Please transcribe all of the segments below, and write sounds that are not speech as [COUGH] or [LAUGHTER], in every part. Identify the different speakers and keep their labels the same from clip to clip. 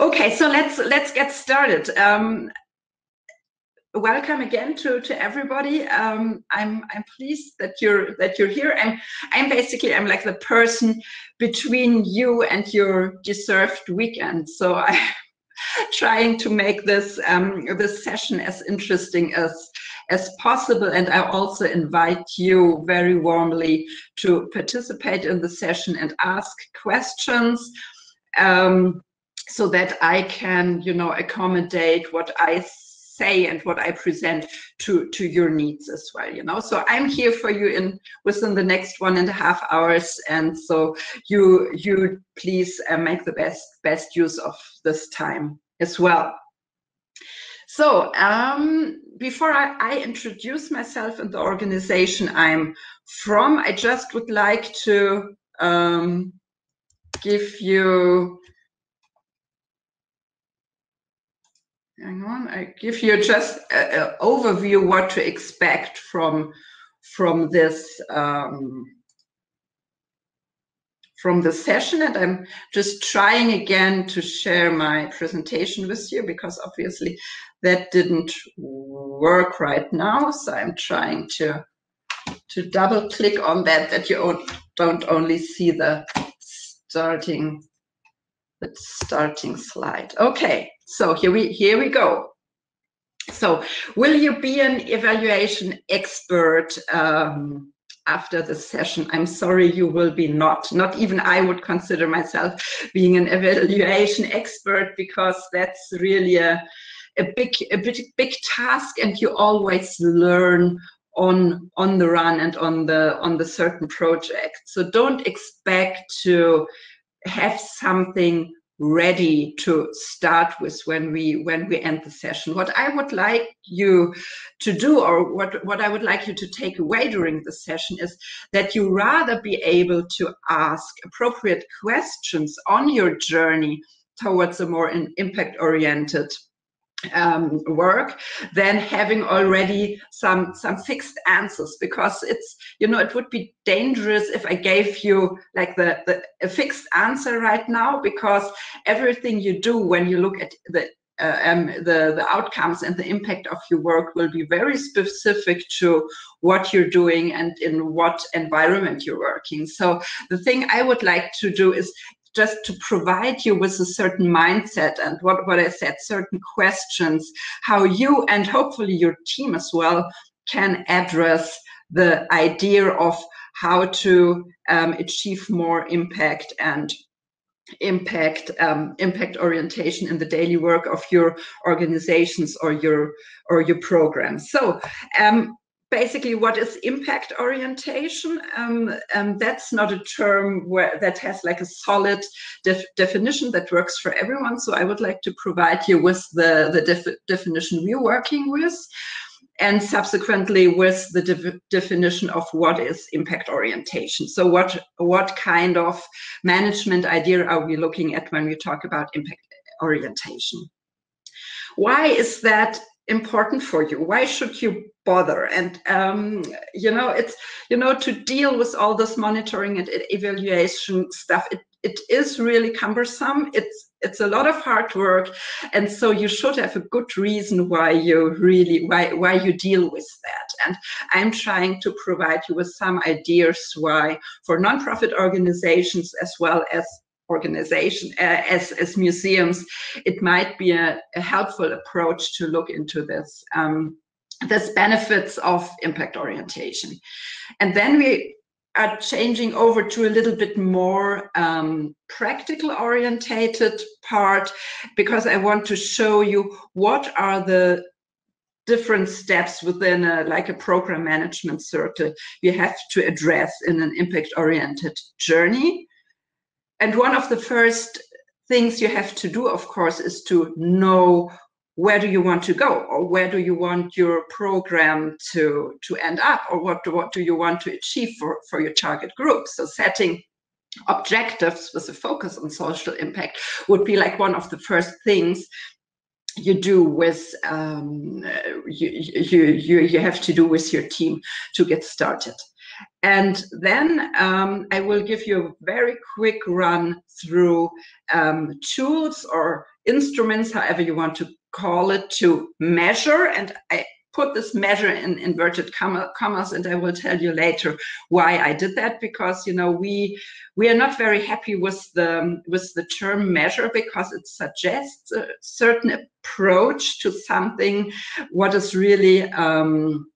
Speaker 1: Okay, so let's let's get started. Um, welcome again to to everybody. Um, I'm I'm pleased that you're that you're here. I'm I'm basically I'm like the person between you and your deserved weekend. So I'm [LAUGHS] trying to make this um, this session as interesting as as possible. And I also invite you very warmly to participate in the session and ask questions. Um, so that I can, you know, accommodate what I say and what I present to to your needs as well. You know, so I'm here for you in within the next one and a half hours, and so you you please uh, make the best best use of this time as well. So um, before I, I, introduce myself and the organization I'm from, I just would like to um, give you hang on, I give you just an overview what to expect from from this um, from the session and I'm just trying again to share my presentation with you because obviously that didn't work right now so I'm trying to to double click on that that you don't only see the starting the starting slide. Okay so here we here we go. So will you be an evaluation expert um, after the session? I'm sorry, you will be not. Not even I would consider myself being an evaluation expert because that's really a, a big a big big task and you always learn on on the run and on the on the certain project. So don't expect to have something ready to start with when we when we end the session. What i would like you to do or what what i would like you to take away during the session is that you rather be able to ask appropriate questions on your journey towards a more impact oriented um, work than having already some some fixed answers because it's you know it would be dangerous if I gave you like the, the a fixed answer right now because everything you do when you look at the uh, um, the, the outcomes and the impact of your work will be very specific to what you're doing and in what environment you're working. So the thing I would like to do is just to provide you with a certain mindset and what, what I said, certain questions, how you and hopefully your team as well can address the idea of how to um, achieve more impact and impact um, impact orientation in the daily work of your organizations or your or your programs so um, basically what is impact orientation. Um, um, that's not a term where that has like a solid def definition that works for everyone. So i would like to provide you with the the def definition we're working with and subsequently with the de definition of what is impact orientation. So what what kind of management idea are we looking at when we talk about impact orientation? Why is that important for you? Why should you bother. And um, you know it's you know to deal with all this monitoring and evaluation stuff it, it is really cumbersome. It's it's a lot of hard work. And so you should have a good reason why you really why why you deal with that. And i'm trying to provide you with some ideas why for nonprofit organizations as well as organization uh, as, as museums, it might be a, a, helpful approach to look into this. Um, this benefits of impact orientation. And then we are changing over to a little bit more um, practical orientated part because I want to show you what are the different steps within a, like a program management circle you have to address in an impact oriented journey and one of the first things you have to do, of course, is to know where do you want to go? Or where do you want your program to, to end up? Or what do, what do you want to achieve for, for your target group. So setting objectives with a focus on social impact would be like one of the first things you do with um, you, you you you have to do with your team to get started. And then um, I will give you a very quick run through um, tools or instruments, however you want to call it, to measure. And I put this measure in inverted commas, and I will tell you later why I did that. Because you know we we are not very happy with the with the term measure because it suggests a certain approach to something what is really um,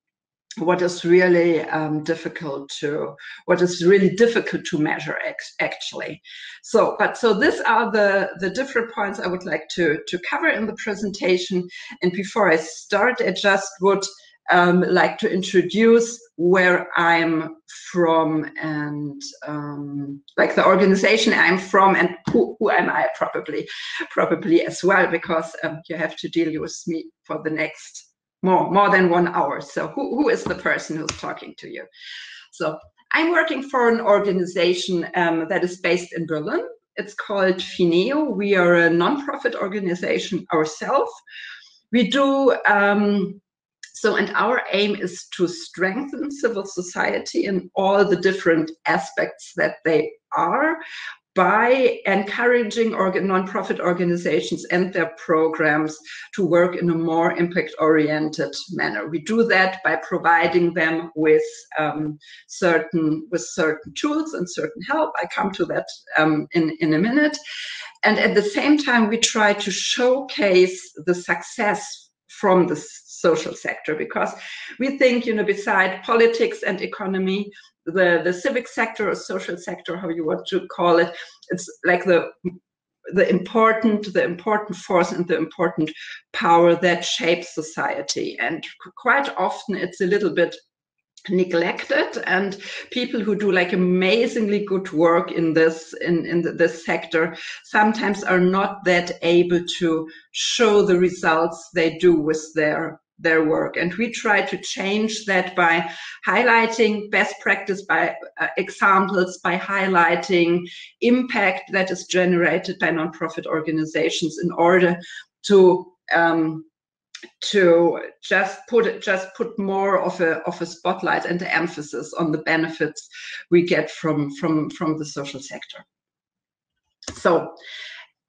Speaker 1: what is really um, difficult to what is really difficult to measure actually. So but so these are the the different points i would like to to cover in the presentation. And before i start i just would um, like to introduce where i'm from and um, like the organization i'm from and who, who am i probably probably as well because um, you have to deal with me for the next more more than one hour. So who, who is the person who's talking to you? So i'm working for an organization um, that is based in berlin. It's called PHINEO. We are a non-profit organization ourselves. We do um, so and our aim is to strengthen civil society in all the different aspects that they are by encouraging organ, nonprofit organizations and their programs to work in a more impact-oriented manner. We do that by providing them with um, certain with certain tools and certain help. I come to that um, in in a minute. And at the same time, we try to showcase the success from the social sector because we think, you know, beside politics and economy, the the civic sector or social sector, how you want to call it, it's like the the important the important force and the important power that shapes society. And quite often it's a little bit neglected and people who do like amazingly good work in this in in this sector sometimes are not that able to show the results they do with their their work. And we try to change that by highlighting best practice by uh, examples, by highlighting impact that is generated by nonprofit organizations in order to um, to just put just put more of a of a spotlight and emphasis on the benefits we get from from from the social sector. So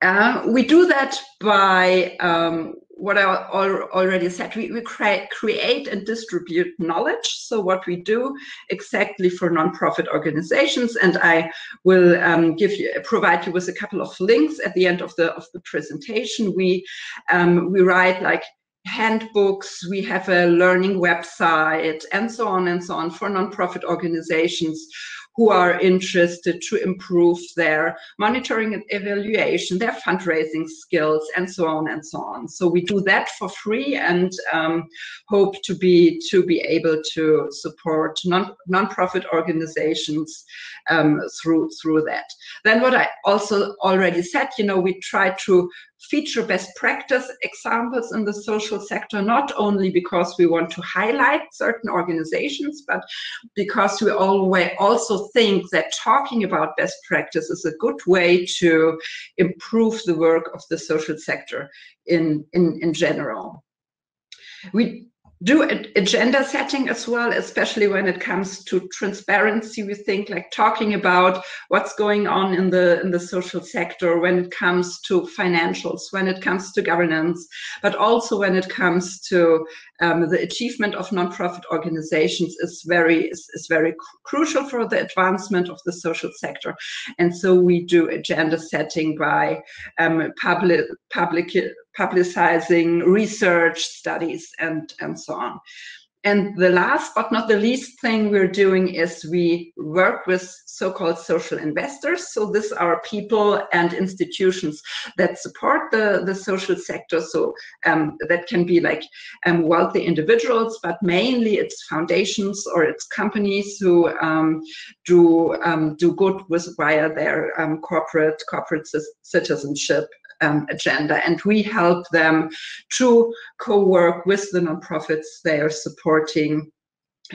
Speaker 1: uh, we do that by um, what I already said, we, we create, create and distribute knowledge. So what we do exactly for nonprofit organizations, and I will um, give you provide you with a couple of links at the end of the of the presentation. We um, we write like handbooks, we have a learning website, and so on and so on for nonprofit organizations who are interested to improve their monitoring and evaluation, their fundraising skills, and so on and so on. So we do that for free and um, hope to be to be able to support non nonprofit organizations um, through through that. Then what I also already said, you know, we try to feature best practice examples in the social sector, not only because we want to highlight certain organizations, but because we always also think that talking about best practice is a good way to improve the work of the social sector in, in, in general. We do agenda setting as well, especially when it comes to transparency. We think like talking about what's going on in the in the social sector when it comes to financials, when it comes to governance, but also when it comes to um, the achievement of nonprofit organizations is very is, is very crucial for the advancement of the social sector. And so we do agenda setting by um, public public publicizing research studies and, and so on. And the last but not the least thing we're doing is we work with so-called social investors. So these are people and institutions that support the, the social sector. So um, that can be like um, wealthy individuals, but mainly it's foundations or it's companies who um, do um, do good with via their um, corporate corporate citizenship um, agenda. And we help them to co-work with the nonprofits they are supporting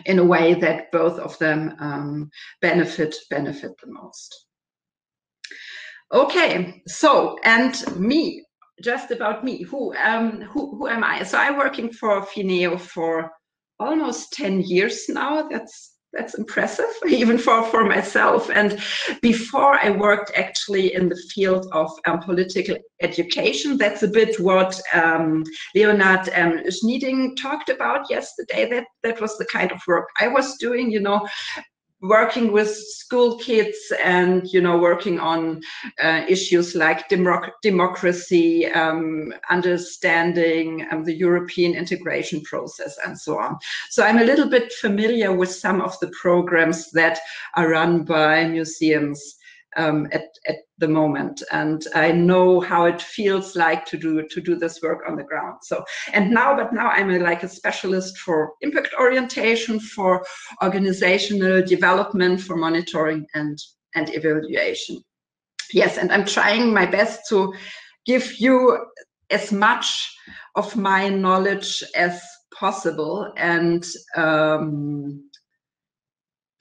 Speaker 1: in a way that both of them um, benefit benefit the most. Okay, so and me, just about me. Who um who who am I? So I'm working for PHINEO for almost 10 years now. That's that's impressive [LAUGHS] even for for myself. And before i worked actually in the field of um, political education. That's a bit what um, leonard um, schnieding talked about yesterday. That that was the kind of work i was doing you know working with school kids and you know working on uh, issues like democ democracy um, understanding um, the european integration process and so on. So i'm a little bit familiar with some of the programs that are run by museums um, at, at the moment. And i know how it feels like to do to do this work on the ground. So and now but now i'm a, like a specialist for impact orientation for organizational development for monitoring and and evaluation. Yes and i'm trying my best to give you as much of my knowledge as possible and um,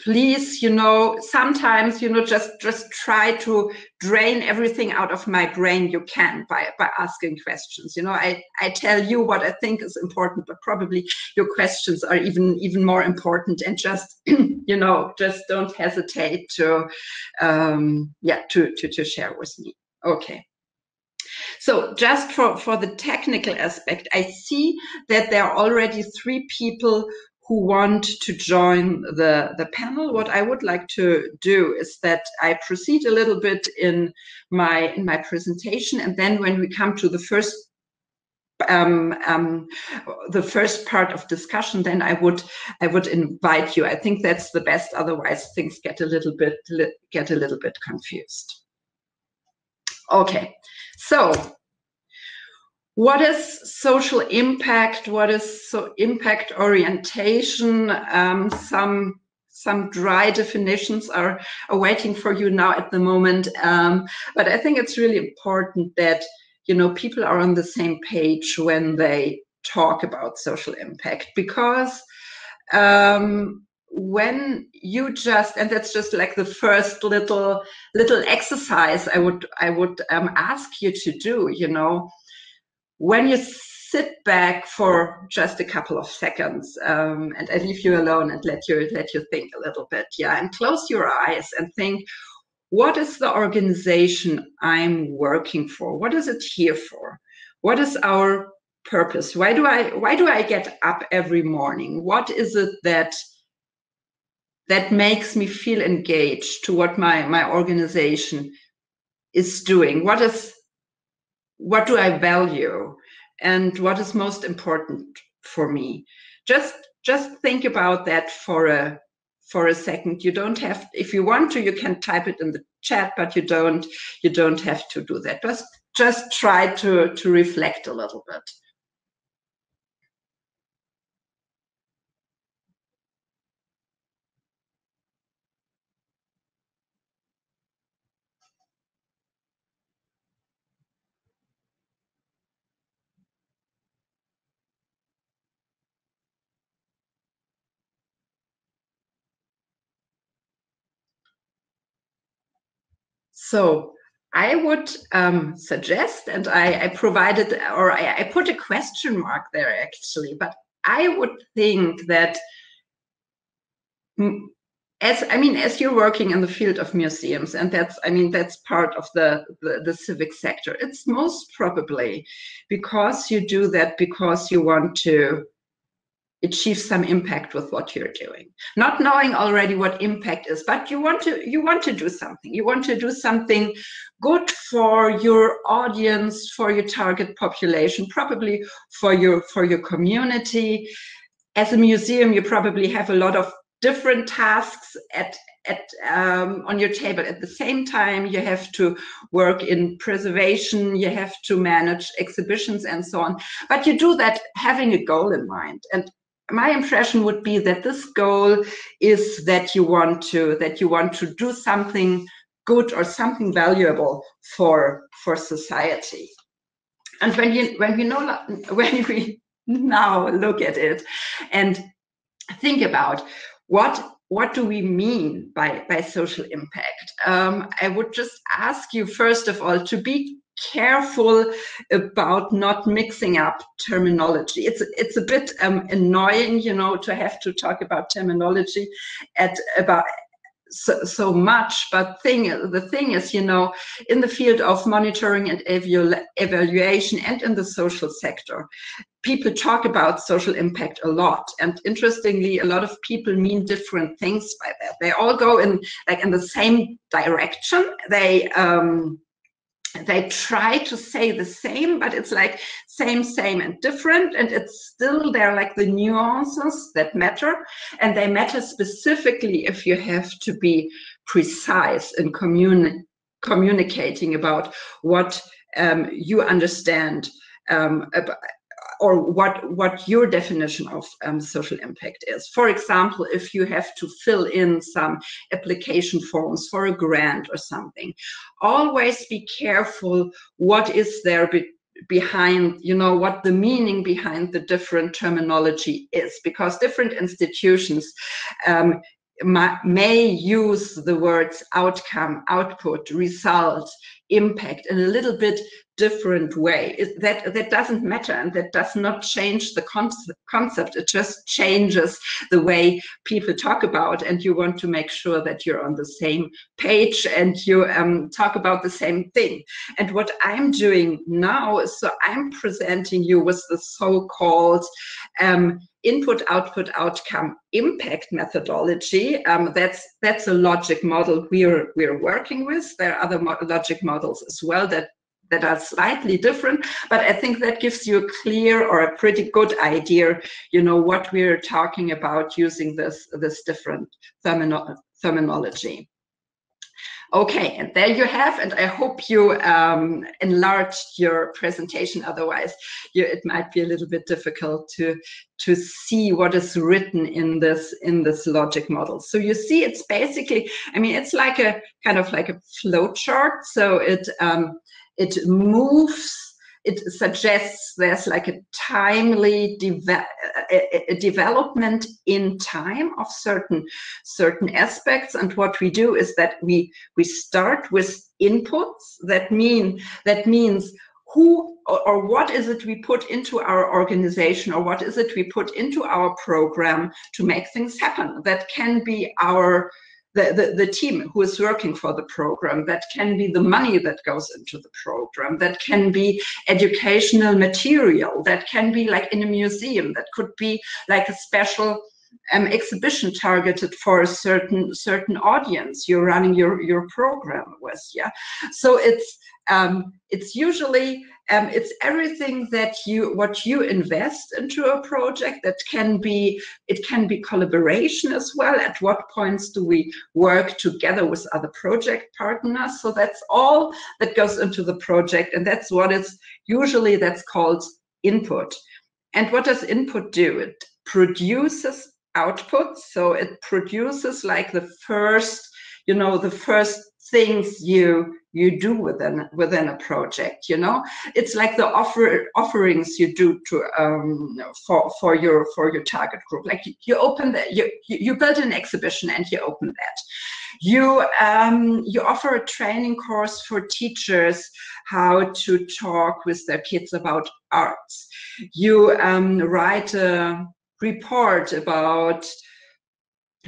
Speaker 1: please you know sometimes you know just just try to drain everything out of my brain you can by by asking questions. You know i i tell you what i think is important but probably your questions are even even more important and just [CLEARS THROAT] you know just don't hesitate to um yeah to to, to share with me. Okay. So just for, for the technical aspect, I see that there are already three people who want to join the, the panel, what I would like to do is that I proceed a little bit in my in my presentation, and then when we come to the first um, um, the first part of discussion, then I would I would invite you. I think that's the best. Otherwise, things get a little bit get a little bit confused. Okay, so what is social impact? What is so impact orientation? Um, some some dry definitions are, are waiting for you now at the moment. Um, but I think it's really important that you know people are on the same page when they talk about social impact because um, when you just and that's just like the first little little exercise I would I would um, ask you to do. You know when you sit back for just a couple of seconds um, and I leave you alone and let you let you think a little bit, yeah, and close your eyes and think, what is the organization I'm working for? What is it here for? What is our purpose? Why do I why do I get up every morning? What is it that that makes me feel engaged to what my my organization is doing? What is what do I value and what is most important for me? Just just think about that for a for a second. You don't have if you want to, you can type it in the chat, but you don't you don't have to do that. Just just try to to reflect a little bit. So I would um, suggest, and I, I provided, or I, I, put a question mark there actually, but I would think that as I mean, as you're working in the field of museums, and that's, I mean, that's part of the, the, the civic sector, it's most probably because you do that because you want to achieve some impact with what you're doing. Not knowing already what impact is but you want to you want to do something. You want to do something good for your audience for your target population probably for your for your community. As a museum you probably have a lot of different tasks at at um, on your table. At the same time you have to work in preservation you have to manage exhibitions and so on. But you do that having a goal in mind. And my impression would be that this goal is that you want to that you want to do something good or something valuable for for society. And when you when we know [LAUGHS] when we now look at it and think about what what do we mean by by social impact um, i would just ask you first of all to be careful about not mixing up terminology. It's it's a bit um, annoying, you know, to have to talk about terminology at about so, so much. But thing the thing is you know in the field of monitoring and evaluation and in the social sector people talk about social impact a lot. And interestingly a lot of people mean different things by that. They all go in like in the same direction. They um they try to say the same, but it's like same, same, and different. And it's still there, like the nuances that matter. And they matter specifically if you have to be precise in communi communicating about what um, you understand um, or what what your definition of um, social impact is. For example, if you have to fill in some application forms for a grant or something, always be careful what is there be behind you know what the meaning behind the different terminology is because different institutions um, may use the words outcome output result impact in a little bit different way. That that doesn't matter, and that does not change the concept. Concept. It just changes the way people talk about, and you want to make sure that you're on the same page and you um, talk about the same thing. And what I'm doing now is so I'm presenting you with the so-called um, input output outcome impact methodology um, that's that's a logic model we're we're working with there are other mo logic models as well that that are slightly different, but I think that gives you a clear or a pretty good idea, you know, what we're talking about using this, this different termino terminology. Okay, and there you have, and I hope you um, enlarged your presentation. Otherwise, you, it might be a little bit difficult to to see what is written in this in this logic model. So you see, it's basically, I mean, it's like a kind of like a flow chart. So it um, it moves it suggests there's like a timely deve a, a development in time of certain certain aspects. And what we do is that we we start with inputs. That mean that means who or, or, what is it we put into our organization or what is it we put into our program to make things happen that can be our the, the, the, team who is working for the program. That can be the money that goes into the program. That can be educational material. That can be like in a museum. That could be like a special um, exhibition targeted for a certain certain audience you're running your your program with. Yeah, so it's um, it's usually um, it's everything that you what you invest into a project that can be it can be collaboration as well. At what points do we work together with other project partners? So that's all that goes into the project and that's what is usually that's called input. And what does input do? It produces output. So it produces like the first you know the first things you you do within within a project you know? It's like the offer offerings you do to um for for your for your target group. Like you, you open that you you build an exhibition and you open that. You um you offer a training course for teachers how to talk with their kids about arts. You um write a report about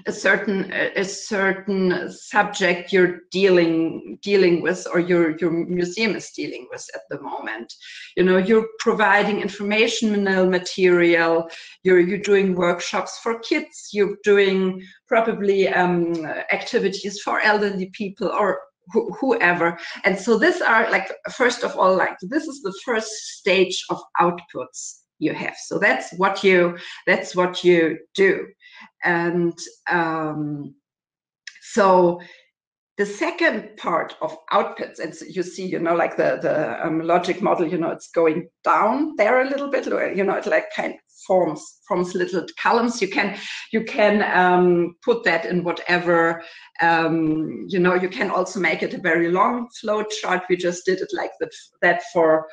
Speaker 1: a certain a certain subject you're dealing dealing with or your your museum is dealing with at the moment. You know you're providing informational material you're you're doing workshops for kids you're doing probably um, activities for elderly people or wh whoever. And so these are like first of all like this is the first stage of outputs you have so that's what you that's what you do and um, so the second part of outputs, and you see, you know, like the the um, logic model, you know, it's going down there a little bit, you know, it like kind of forms forms little columns. You can you can um, put that in whatever, um, you know, you can also make it a very long flow chart. We just did it like that that for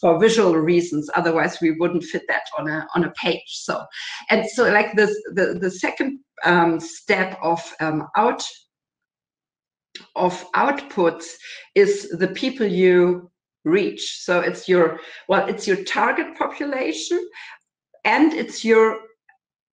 Speaker 1: for visual reasons otherwise we wouldn't fit that on a on a page so and so like this the the second um, step of um, out of outputs is the people you reach. So it's your, well, it's your target population and it's your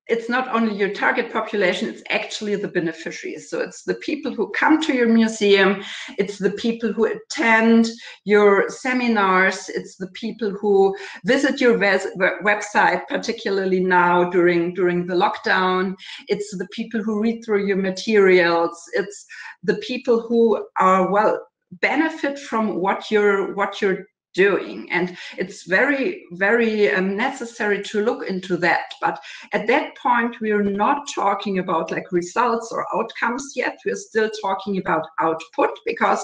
Speaker 1: it's not only your target population, it's actually the beneficiaries. So it's the people who come to your museum, it's the people who attend your seminars, it's the people who visit your website, particularly now during, during the lockdown, it's the people who read through your materials, it's the people who are, well, benefit from what you're what you're doing. And it's very, very um, necessary to look into that. But at that point, we're not talking about like results or outcomes yet. We're still talking about output because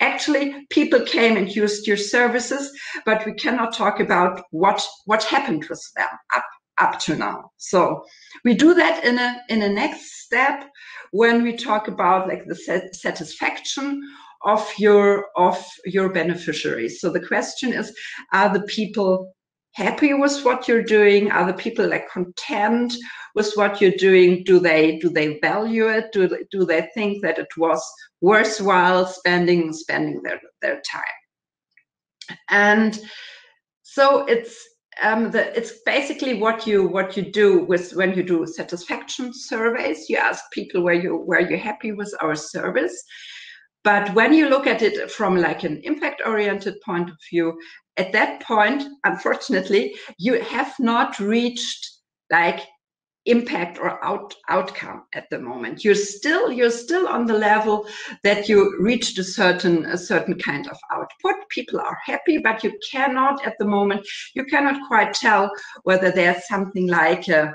Speaker 1: actually people came and used your services, but we cannot talk about what, what happened with them up, up to now. So we do that in a, in a next step when we talk about like the satisfaction of your of your beneficiaries. So the question is are the people happy with what you're doing? Are the people like content with what you're doing? Do they do they value it? Do they, do they think that it was worthwhile spending spending their their time? And so it's um, the, it's basically what you what you do with when you do satisfaction surveys. You ask people where you where you're happy with our service but when you look at it from like an impact oriented point of view, at that point, unfortunately, you have not reached like impact or out, outcome at the moment. You're still you're still on the level that you reached a certain a certain kind of output. People are happy but you cannot at the moment you cannot quite tell whether there's something like a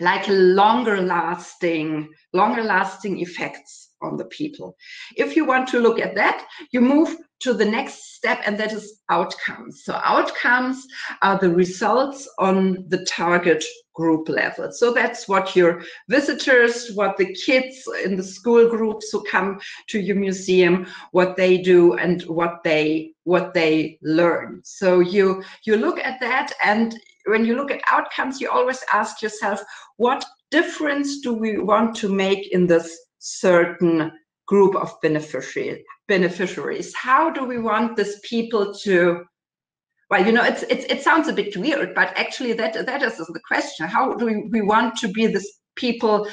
Speaker 1: like a longer lasting longer lasting effects on the people. If you want to look at that, you move to the next step, and that is outcomes. So outcomes are the results on the target group level. So that's what your visitors, what the kids in the school groups who come to your museum, what they do and what they what they learn. So you you look at that and when you look at outcomes, you always ask yourself, what difference do we want to make in this certain group of beneficiaries beneficiaries. How do we want these people to well you know it's, it's it sounds a bit weird but actually that that is the question. How do we, we want to be this people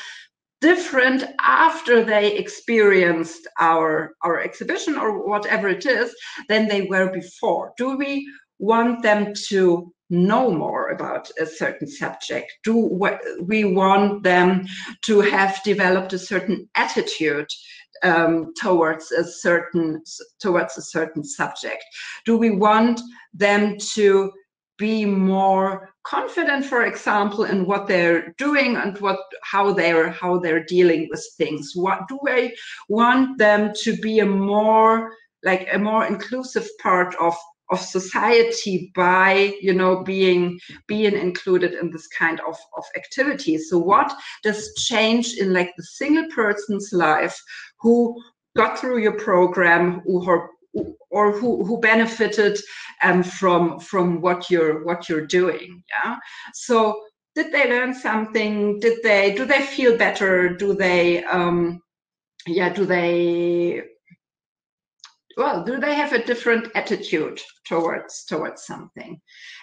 Speaker 1: different after they experienced our our exhibition or whatever it is than they were before? Do we want them to know more about a certain subject? Do we want them to have developed a certain attitude um, towards a certain towards a certain subject? Do we want them to be more confident, for example, in what they're doing and what how they're how they're dealing with things? What do we want them to be a more like a more inclusive part of of society by you know being being included in this kind of, of activity. So what does change in like the single person's life who got through your program or or who, who benefited um, from from what you're what you're doing yeah? So did they learn something? Did they do they feel better? Do they um yeah do they well do they have a different attitude towards towards something?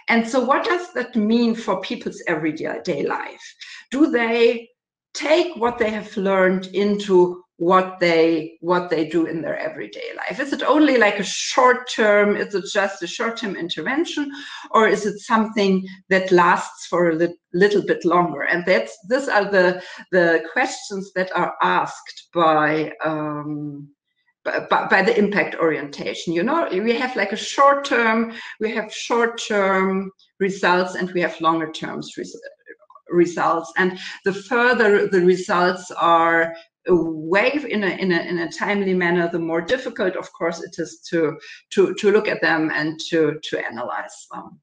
Speaker 1: And so what does that mean for people's everyday life? Do they take what they have learned into what they what they do in their everyday life? Is it only like a short term? Is it just a short term intervention? Or is it something that lasts for a li little bit longer? And that's these are the the questions that are asked by um, by, by the impact orientation. You know, we have like a short term, we have short term results, and we have longer terms res results. And the further the results are away in a, in a in a timely manner, the more difficult, of course, it is to to to look at them and to to analyze them.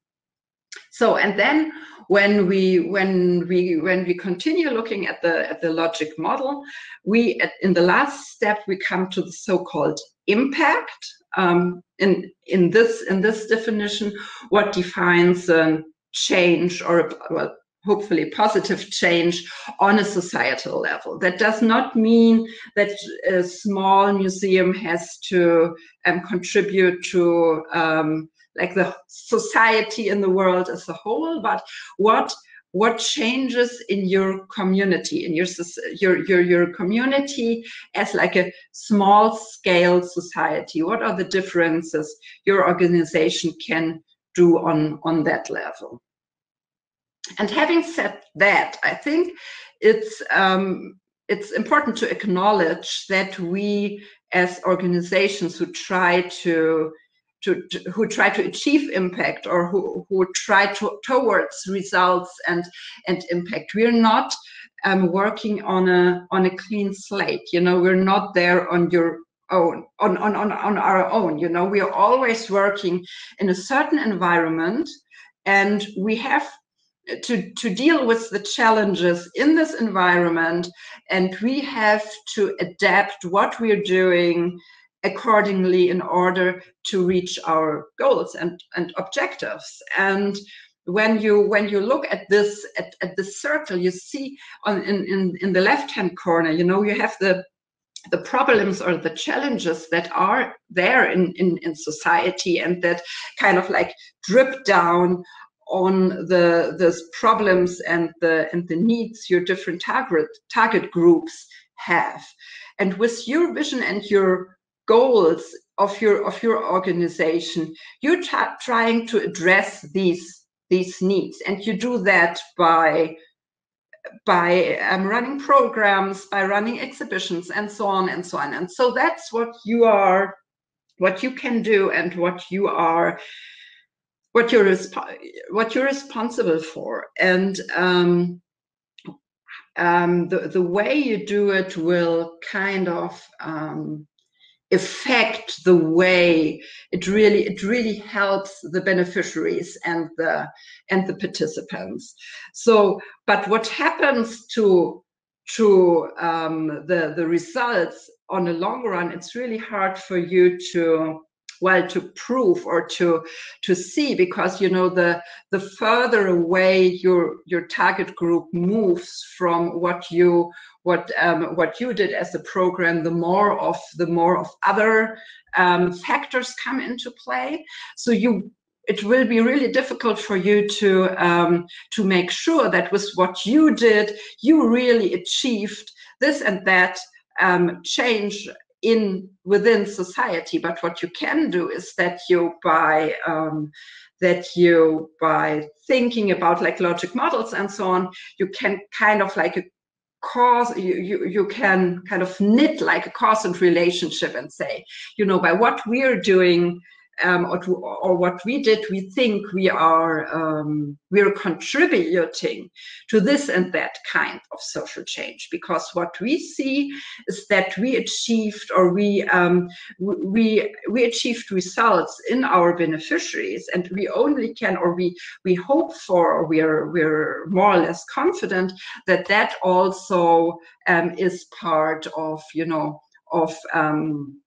Speaker 1: So, and then when we when we when we continue looking at the at the logic model, we at, in the last step we come to the so-called impact. Um, in in this in this definition, what defines a change or well hopefully positive change on a societal level. That does not mean that a small museum has to um, contribute to um, like the society in the world as a whole, but what what changes in your community in your your your, your community as like a small scale society? What are the differences your organization can do on on that level? And having said that, I think it's um, it's important to acknowledge that we, as organizations who try to to, to, who try to achieve impact or who, who try to towards results and and impact. We're not um, working on a on a clean slate you know we're not there on your own on, on on on our own you know. We are always working in a certain environment and we have to, to deal with the challenges in this environment and we have to adapt what we're doing accordingly in order to reach our goals and, and objectives. And when you when you look at this at, at the circle you see on in, in in the left hand corner you know you have the the problems or the challenges that are there in, in, in society and that kind of like drip down on the the problems and the and the needs your different target target groups have. And with your vision and your goals of your of your organization. You're trying to address these these needs and you do that by by um, running programs by running exhibitions and so on and so on. And so that's what you are what you can do and what you are what you're what you're responsible for. And um, um, the the way you do it will kind of um, affect the way it really it really helps the beneficiaries and the and the participants. So but what happens to to um, the the results on a long run it's really hard for you to well to prove or to to see because you know the the further away your your target group moves from what you what um, what you did as a program the more of the more of other um, factors come into play. So you it will be really difficult for you to um, to make sure that with what you did you really achieved this and that um, change in within society but what you can do is that you by um, that you by thinking about like logic models and so on. You can kind of like a cause you, you you can kind of knit like a cause and relationship and say you know by what we're doing um, or, to, or, what we did, we think we are um, we're contributing to this and that kind of social change. Because what we see is that we achieved or we um, we we achieved results in our beneficiaries and we only can or we we hope for or we're we're more or less confident that that also um, is part of you know of um,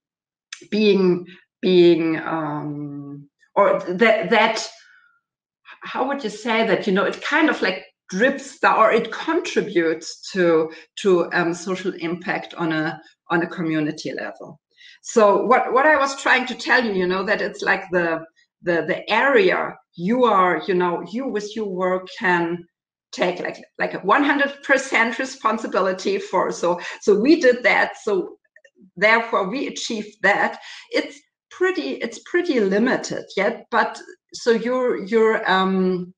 Speaker 1: being being um, or that that how would you say that you know it kind of like drips or it contributes to to um, social impact on a on a community level. So what what i was trying to tell you you know that it's like the the the area you are you know you with your work can take like like a 100% responsibility for so so we did that so therefore we achieved that. It's pretty it's pretty limited yet but so your your um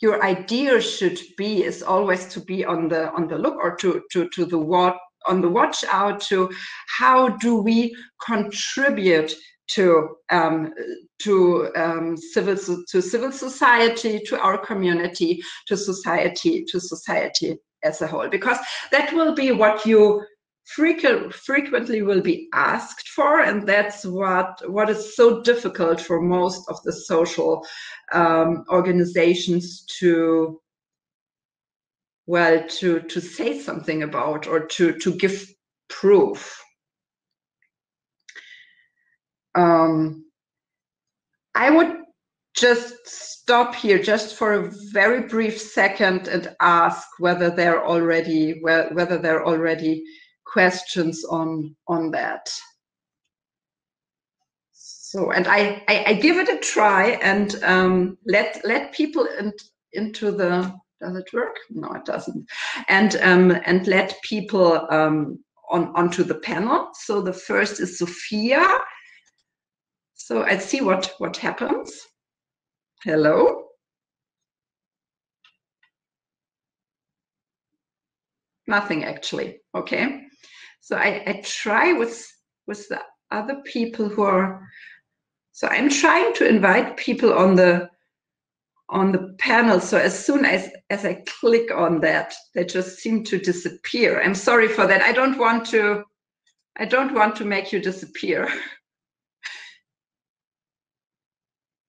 Speaker 1: your idea should be is always to be on the on the look or to to to the what on the watch out to how do we contribute to um, to um, civil to civil society to our community to society to society as a whole. Because that will be what you frequent, frequently will be asked for and that's what what is so difficult for most of the social um, organizations to well to to say something about or to to give proof. Um, i would just stop here just for a very brief second and ask whether they're already well whether they're already questions on on that. So, and I, I, I give it a try and um, let let people in, into the. Does it work? No, it doesn't. And um, and let people um, on onto the panel. So the first is Sophia. So I see what what happens. Hello. Nothing actually. Okay. So I, I try with with the other people who are so I'm trying to invite people on the on the panel. So as soon as as I click on that, they just seem to disappear. I'm sorry for that. I don't want to I don't want to make you disappear.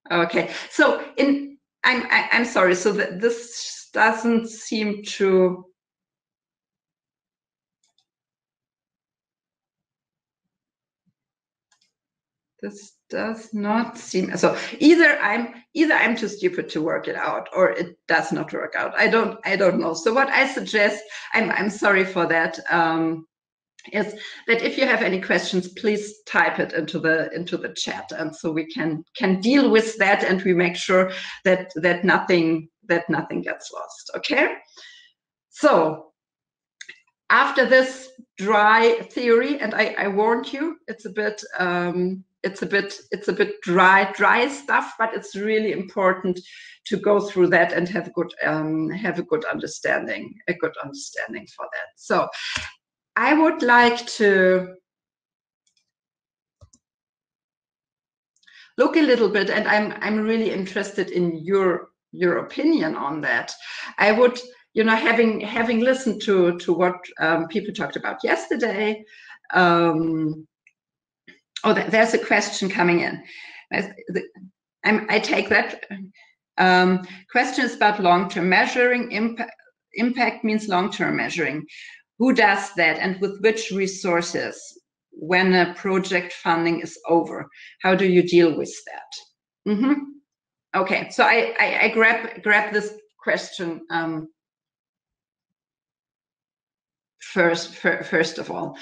Speaker 1: [LAUGHS] okay. So in I'm I, am i am sorry. So that this doesn't seem to this does not seem so either i'm either i'm too stupid to work it out or it does not work out. I don't i don't know. So what i suggest i'm i'm sorry for that um is that if you have any questions please type it into the into the chat and so we can can deal with that and we make sure that that nothing that nothing gets lost okay? So after this dry theory and i i warned you it's a bit um it's a bit it's a bit dry dry stuff but it's really important to go through that and have a good um, have a good understanding a good understanding for that. So i would like to look a little bit and i'm i'm really interested in your your opinion on that. I would you know having having listened to to what um, people talked about yesterday um, Oh, there's a question coming in. I take that. Um, question is about long-term measuring. Impact, impact means long-term measuring. Who does that and with which resources when a project funding is over? How do you deal with that? Mm -hmm. Okay, so I, I, I, grab grab this question um, first, first of all.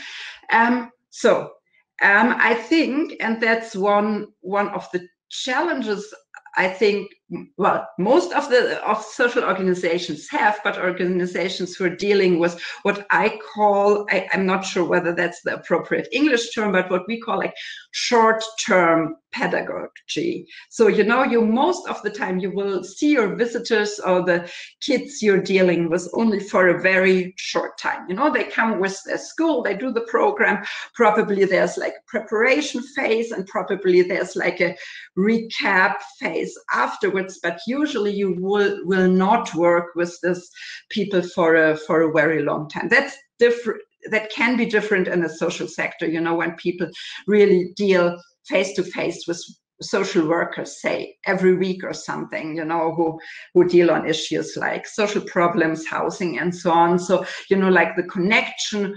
Speaker 1: Um, so um, I think, and that's one one of the challenges I think, well, most of the of social organizations have, but organizations who are dealing with what I call, I, am not sure whether that's the appropriate English term, but what we call like short-term pedagogy. So, you know, you most of the time you will see your visitors or the kids you're dealing with only for a very short time. You know, they come with their school, they do the program, probably there's like a preparation phase and probably there's like a recap phase afterwards, but usually you will, will not work with this people for a, for a very long time. That's different. That can be different in the social sector, you know, when people really deal face to face with social workers say every week or something you know who who deal on issues like social problems housing and so on so you know like the connection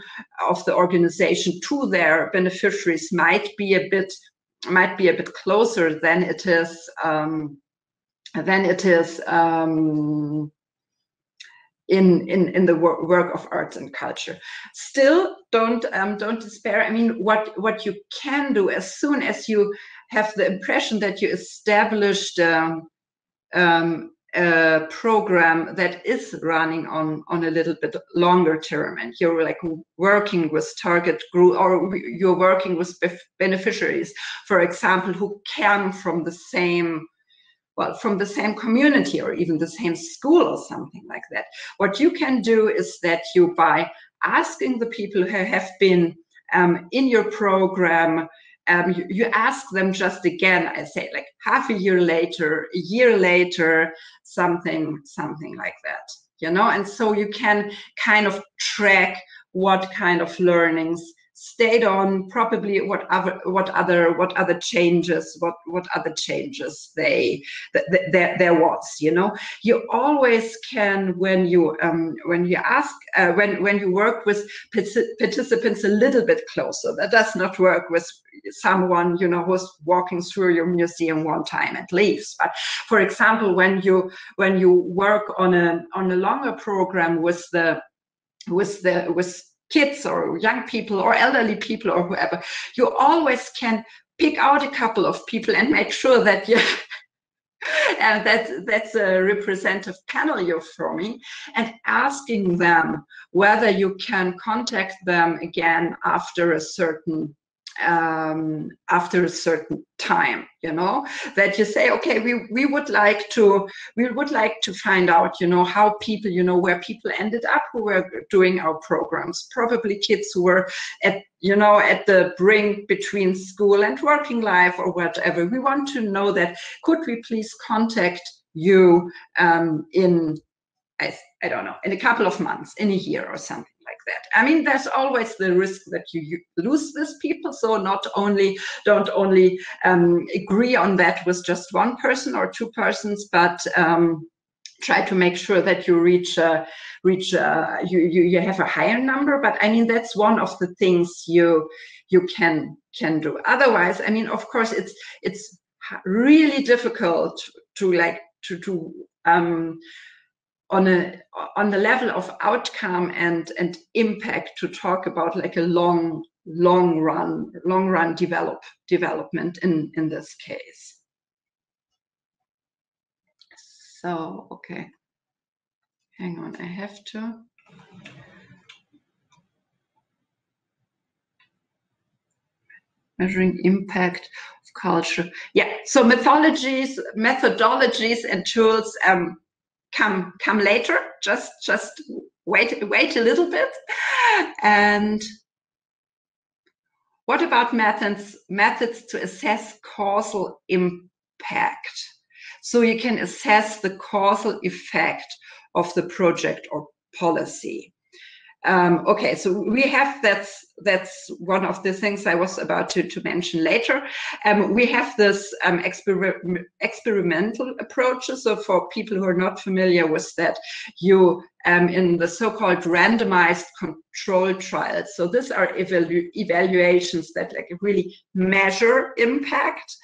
Speaker 1: of the organization to their beneficiaries might be a bit might be a bit closer than it is um, than it is um, in, in, in the wor work of arts and culture. Still, don't um, don't despair. I mean, what what you can do as soon as you have the impression that you established um, um, a program that is running on on a little bit longer term and you're like working with target group or you're working with beneficiaries for example who came from the same well, from the same community or even the same school or something like that. What you can do is that you, by asking the people who have been um, in your program, um, you, you, ask them just again, I say like half a year later, a year later, something, something like that, you know? And so you can kind of track what kind of learnings stayed on probably what other what other what other changes what what other changes they th- th- there there was you know? You always can when you um, when you ask uh, when when you work with participants a little bit closer that does not work with someone you know who's walking through your museum one time and leaves but for example when you when you work on a on a longer program with the with the with kids or young people or elderly people or whoever, you always can pick out a couple of people and make sure that you [LAUGHS] and that's that's a representative panel you're forming and asking them whether you can contact them again after a certain um, after a certain time you know that you say okay we we would like to we would like to find out you know how people you know where people ended up who were doing our programs. Probably kids who were at you know at the brink between school and working life or whatever. We want to know that could we please contact you um, in I, I don't know in a couple of months in a year or something that. I mean, there's always the risk that you lose these people. So not only don't only um, agree on that with just one person or two persons, but um, try to make sure that you reach uh, reach uh, you, you you have a higher number. But I mean, that's one of the things you you can can do. Otherwise, I mean, of course, it's it's really difficult to like to to um, on a on the level of outcome and and impact to talk about like a long long run long run develop development in in this case. So okay. Hang on i have to. Measuring impact of culture. Yeah so methodologies methodologies and tools um come come later just just wait wait a little bit. And what about methods methods to assess causal impact? So you can assess the causal effect of the project or policy um, okay, so we have that's that's one of the things I was about to, to mention later. Um, we have this um, exper experimental approaches. So for people who are not familiar with that, you um, in the so-called randomized control trials. So these are evalu evaluations that like really measure impact.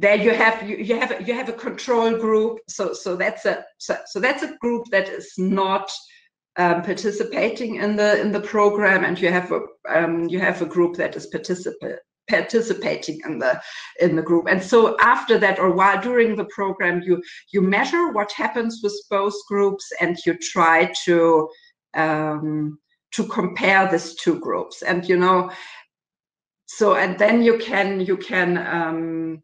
Speaker 1: There you have you, you have you have a control group. So so that's a so, so that's a group that is not um, participating in the in the program and you have a um, you have a group that is participate participating in the in the group. And so after that or while during the program you you measure what happens with both groups and you try to um, to compare these two groups. And you know so and then you can you can um,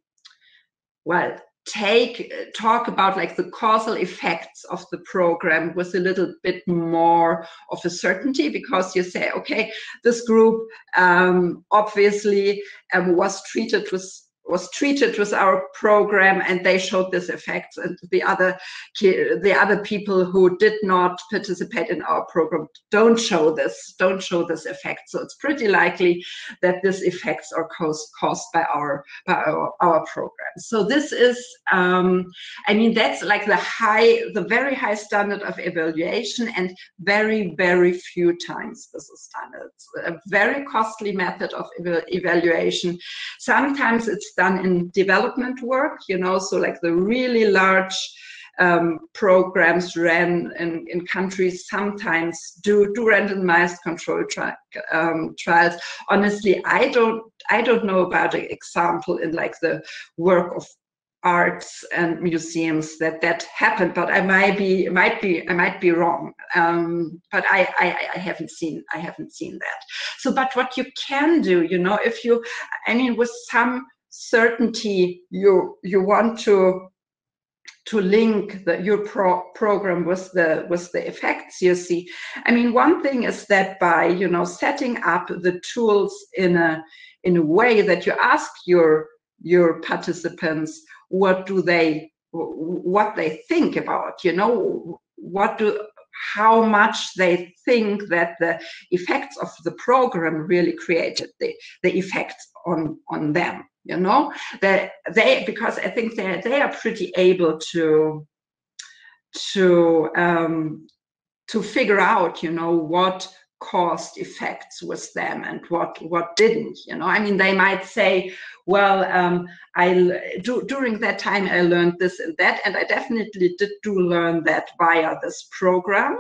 Speaker 1: well take talk about like the causal effects of the program with a little bit more of a certainty because you say okay this group um, obviously um, was treated with was treated with our program and they showed this effect. And the other the other people who did not participate in our program don't show this don't show this effect. So it's pretty likely that this effects are caused caused by our by our, our program. So this is um, i mean that's like the high the very high standard of evaluation and very very few times this is done it's a very costly method of evaluation. Sometimes it's done in development work, you know, so like the really large um, programs ran in, in countries sometimes do do randomized control tri um, trials. Honestly, I don't I don't know about an example in like the work of arts and museums that that happened but i might be might be i might be wrong um, but I, I, I haven't seen i haven't seen that so but what you can do you know if you i mean with some certainty you you want to to link the, your pro program with the with the effects you see. I mean one thing is that by you know setting up the tools in a in a way that you ask your your participants what do they what they think about you know what do how much they think that the effects of the program really created the, the effects on, on them, you know? That they, because I think they, they are pretty able to, to, um, to figure out, you know, what caused effects with them and what what didn't you know i mean they might say well um, i do, during that time i learned this and that and i definitely did do learn that via this program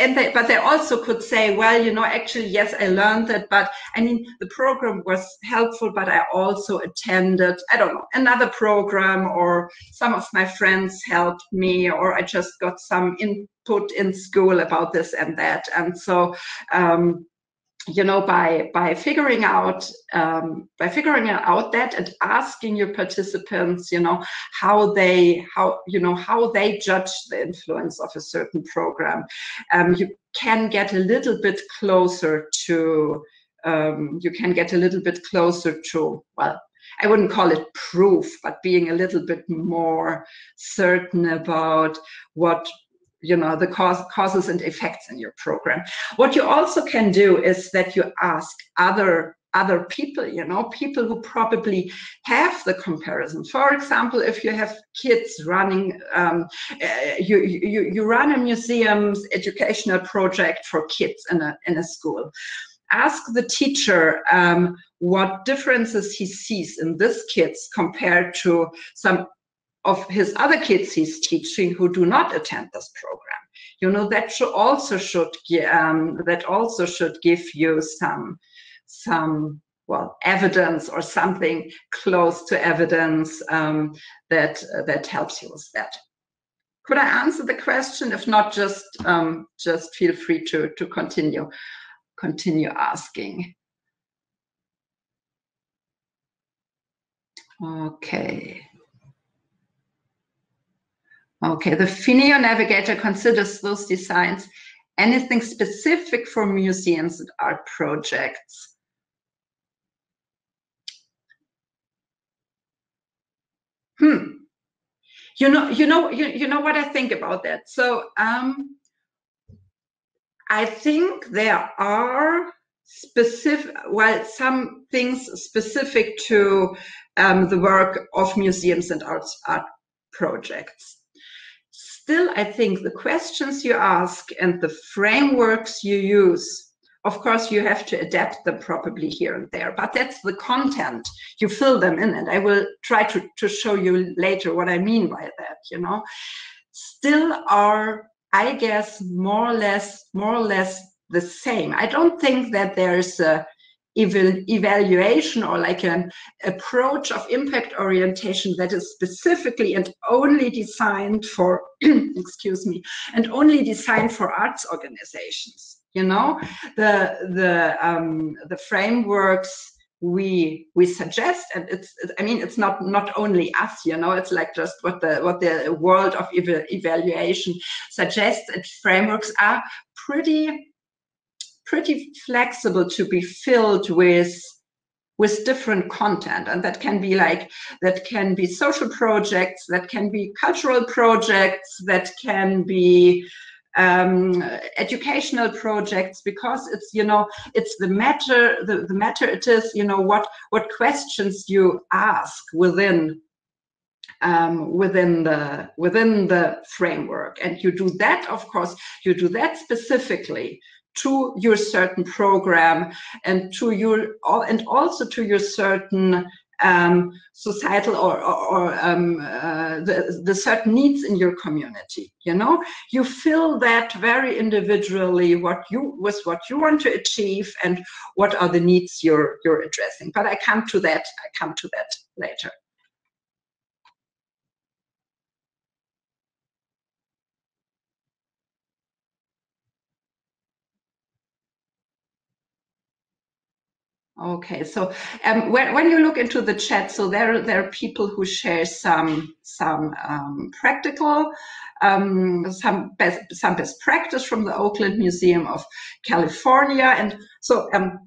Speaker 1: and they, but they also could say, well, you know, actually, yes, I learned that, but I mean, the program was helpful, but I also attended, I don't know, another program, or some of my friends helped me, or I just got some input in school about this and that. And so, um, you know by by figuring out um, by figuring out that and asking your participants you know how they how you know how they judge the influence of a certain program um, you can get a little bit closer to um, you can get a little bit closer to well I wouldn't call it proof, but being a little bit more certain about what you know the cause, causes and effects in your program. What you also can do is that you ask other other people you know people who probably have the comparison. For example if you have kids running um, uh, you, you you run a museum's educational project for kids in a in a school. Ask the teacher um, what differences he sees in this kids compared to some of his other kids he's teaching who do not attend this program. You know that should also should um, that also should give you some some well evidence or something close to evidence um, that uh, that helps you with that. Could i answer the question? If not just um, just feel free to to continue continue asking. Okay Okay, the PHINEO Navigator considers those designs anything specific for museums and art projects. Hmm. You know, you know, you, you know what I think about that. So um, I think there are specific, well, some things specific to um, the work of museums and art, art projects still, I think the questions you ask and the frameworks you use, of course, you have to adapt them probably here and there, but that's the content. You fill them in, and I will try to, to show you later what I mean by that, you know. Still are, I guess, more or less, more or less the same. I don't think that there's a evaluation or like an approach of impact orientation that is specifically and only designed for [CLEARS THROAT] excuse me and only designed for arts organizations you know? The the um, the frameworks we we suggest and it's i mean it's not not only us you know? It's like just what the what the world of ev evaluation suggests and frameworks are pretty pretty flexible to be filled with with different content. And that can be like that can be social projects that can be cultural projects that can be um, educational projects because it's you know it's the matter the, the matter it is you know what what questions you ask within um, within the within the framework. And you do that of course you do that specifically to your certain program and to your and also to your certain um, societal or, or, or um, uh, the, the certain needs in your community you know? You fill that very individually what you with what you want to achieve and what are the needs you're you're addressing. But i come to that i come to that later Okay, so um, when, when you look into the chat, so there there are people who share some some um, practical, um, some best some best practice from the Oakland Museum of California, and so um,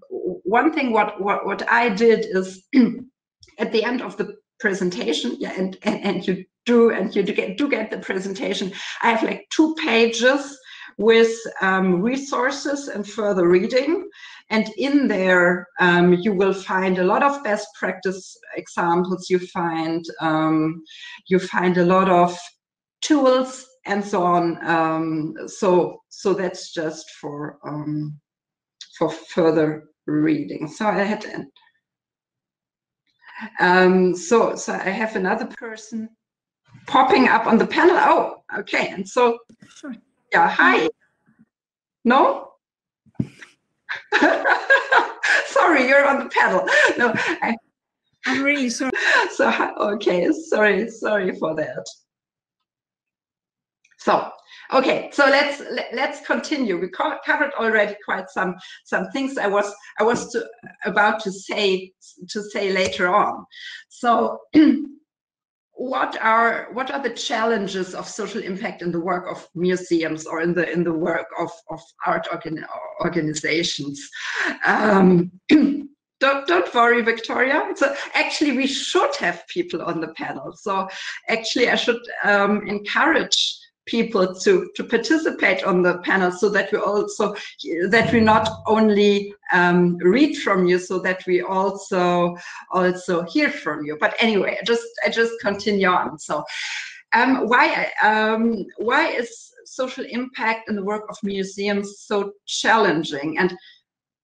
Speaker 1: one thing what what what I did is [CLEARS THROAT] at the end of the presentation, yeah, and and, and you do and you do get do get the presentation. I have like two pages with um, resources and further reading. And in there, um, you will find a lot of best practice examples. You find um, you find a lot of tools and so on. Um, so so that's just for um, for further reading. So I had um, so so I have another person popping up on the panel. Oh, okay. And so yeah, hi. No? [LAUGHS] sorry, you're on the panel. No, I,
Speaker 2: I'm really sorry. [LAUGHS]
Speaker 1: So okay, sorry, sorry for that. So okay, so let's let's continue. We co covered already quite some some things I was I was to, about to say to say later on. So. [CLEARS THROAT] what are what are the challenges of social impact in the work of museums or in the in the work of, of art organ, organizations? Um, [CLEARS THROAT] don't don't worry victoria. So actually we should have people on the panel. So actually i should um, encourage people to to participate on the panel so that we also that we not only um, read from you so that we also also hear from you. But anyway I just I just continue on. So um, why um, why is social impact in the work of museums so challenging? And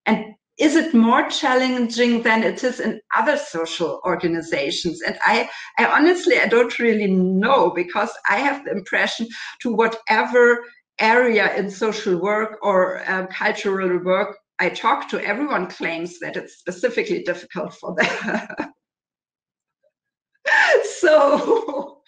Speaker 1: and is it more challenging than it is in other social organizations? And I, I honestly, I don't really know because I have the impression to whatever area in social work or um, cultural work I talk to, everyone claims that it's specifically difficult for them. [LAUGHS] so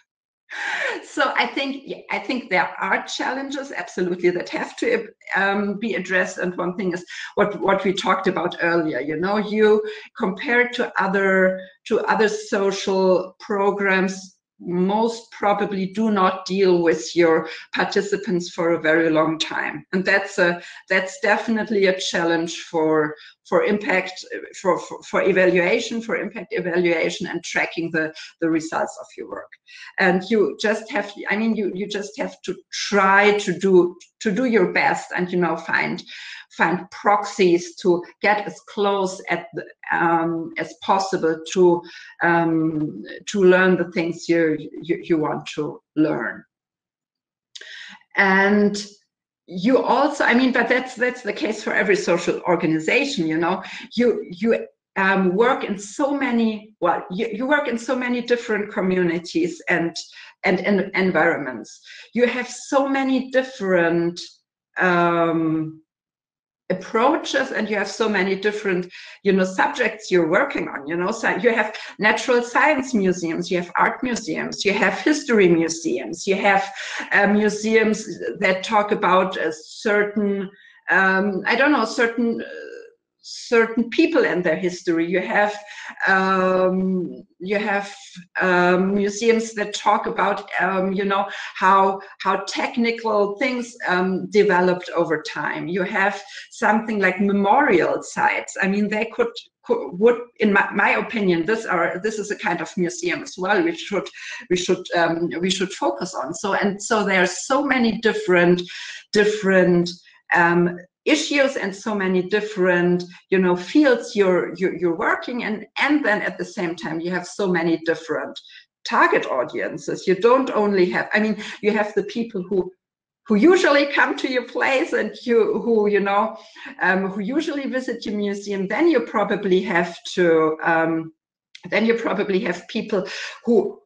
Speaker 1: so I think I think there are challenges absolutely that have to um, be addressed. And one thing is what what we talked about earlier. You know, you compared to other to other social programs most probably do not deal with your participants for a very long time and that's a that's definitely a challenge for for impact for, for, for evaluation for impact evaluation and tracking the the results of your work and you just have i mean you you just have to try to do to do your best and you know find find proxies to get as close at the, um, as possible to um, to learn the things you, you, you want to learn. And you also, I mean, but that's that's the case for every social organization. You know, you you um, work in so many well you, you work in so many different communities and and, and environments you have so many different um, approaches and you have so many different you know subjects you're working on you know so you have natural science museums you have art museums you have history museums you have uh, museums that talk about a certain um, i don't know certain uh, certain people and their history. You have um, you have um, museums that talk about um, you know how how technical things um, developed over time. You have something like memorial sites. I mean, they could would in my, my, opinion this are this is a kind of museum as well we should we should um, we should focus on so and so there are so many different different um, issues and so many different you know fields you're, you're you're working in. And then at the same time you have so many different target audiences. You don't only have i mean you have the people who who usually come to your place and you who you know um, who usually visit your museum. Then you probably have to um, then you probably have people who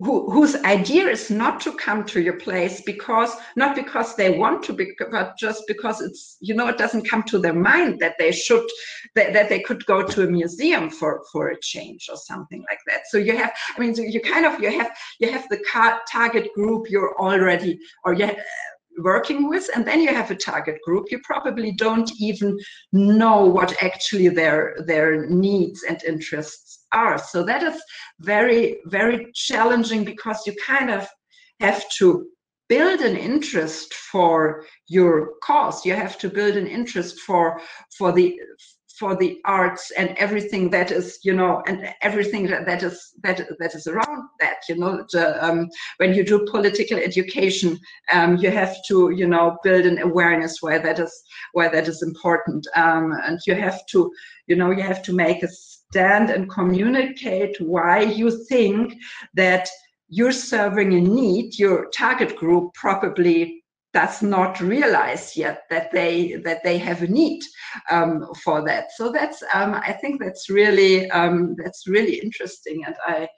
Speaker 1: who, whose idea is not to come to your place because not because they want to be but just because it's you know it doesn't come to their mind that they should that, that they could go to a museum for for a change or something like that. So you have i mean so you kind of you have you have the target group you're already or you uh, working with and then you have a target group you probably don't even know what actually their their needs and interests are. So that is very very challenging because you kind of have to build an interest for your cause. You have to build an interest for for the for the arts and everything that is you know and everything that, that is that that is around that you know the, um, when you do political education um, you have to you know build an awareness where that is where that is important. Um, and you have to you know you have to make a stand and communicate why you think that you're serving a need your target group probably does not realize yet that they that they have a need um, for that. So that's um, I think that's really um, that's really interesting, and I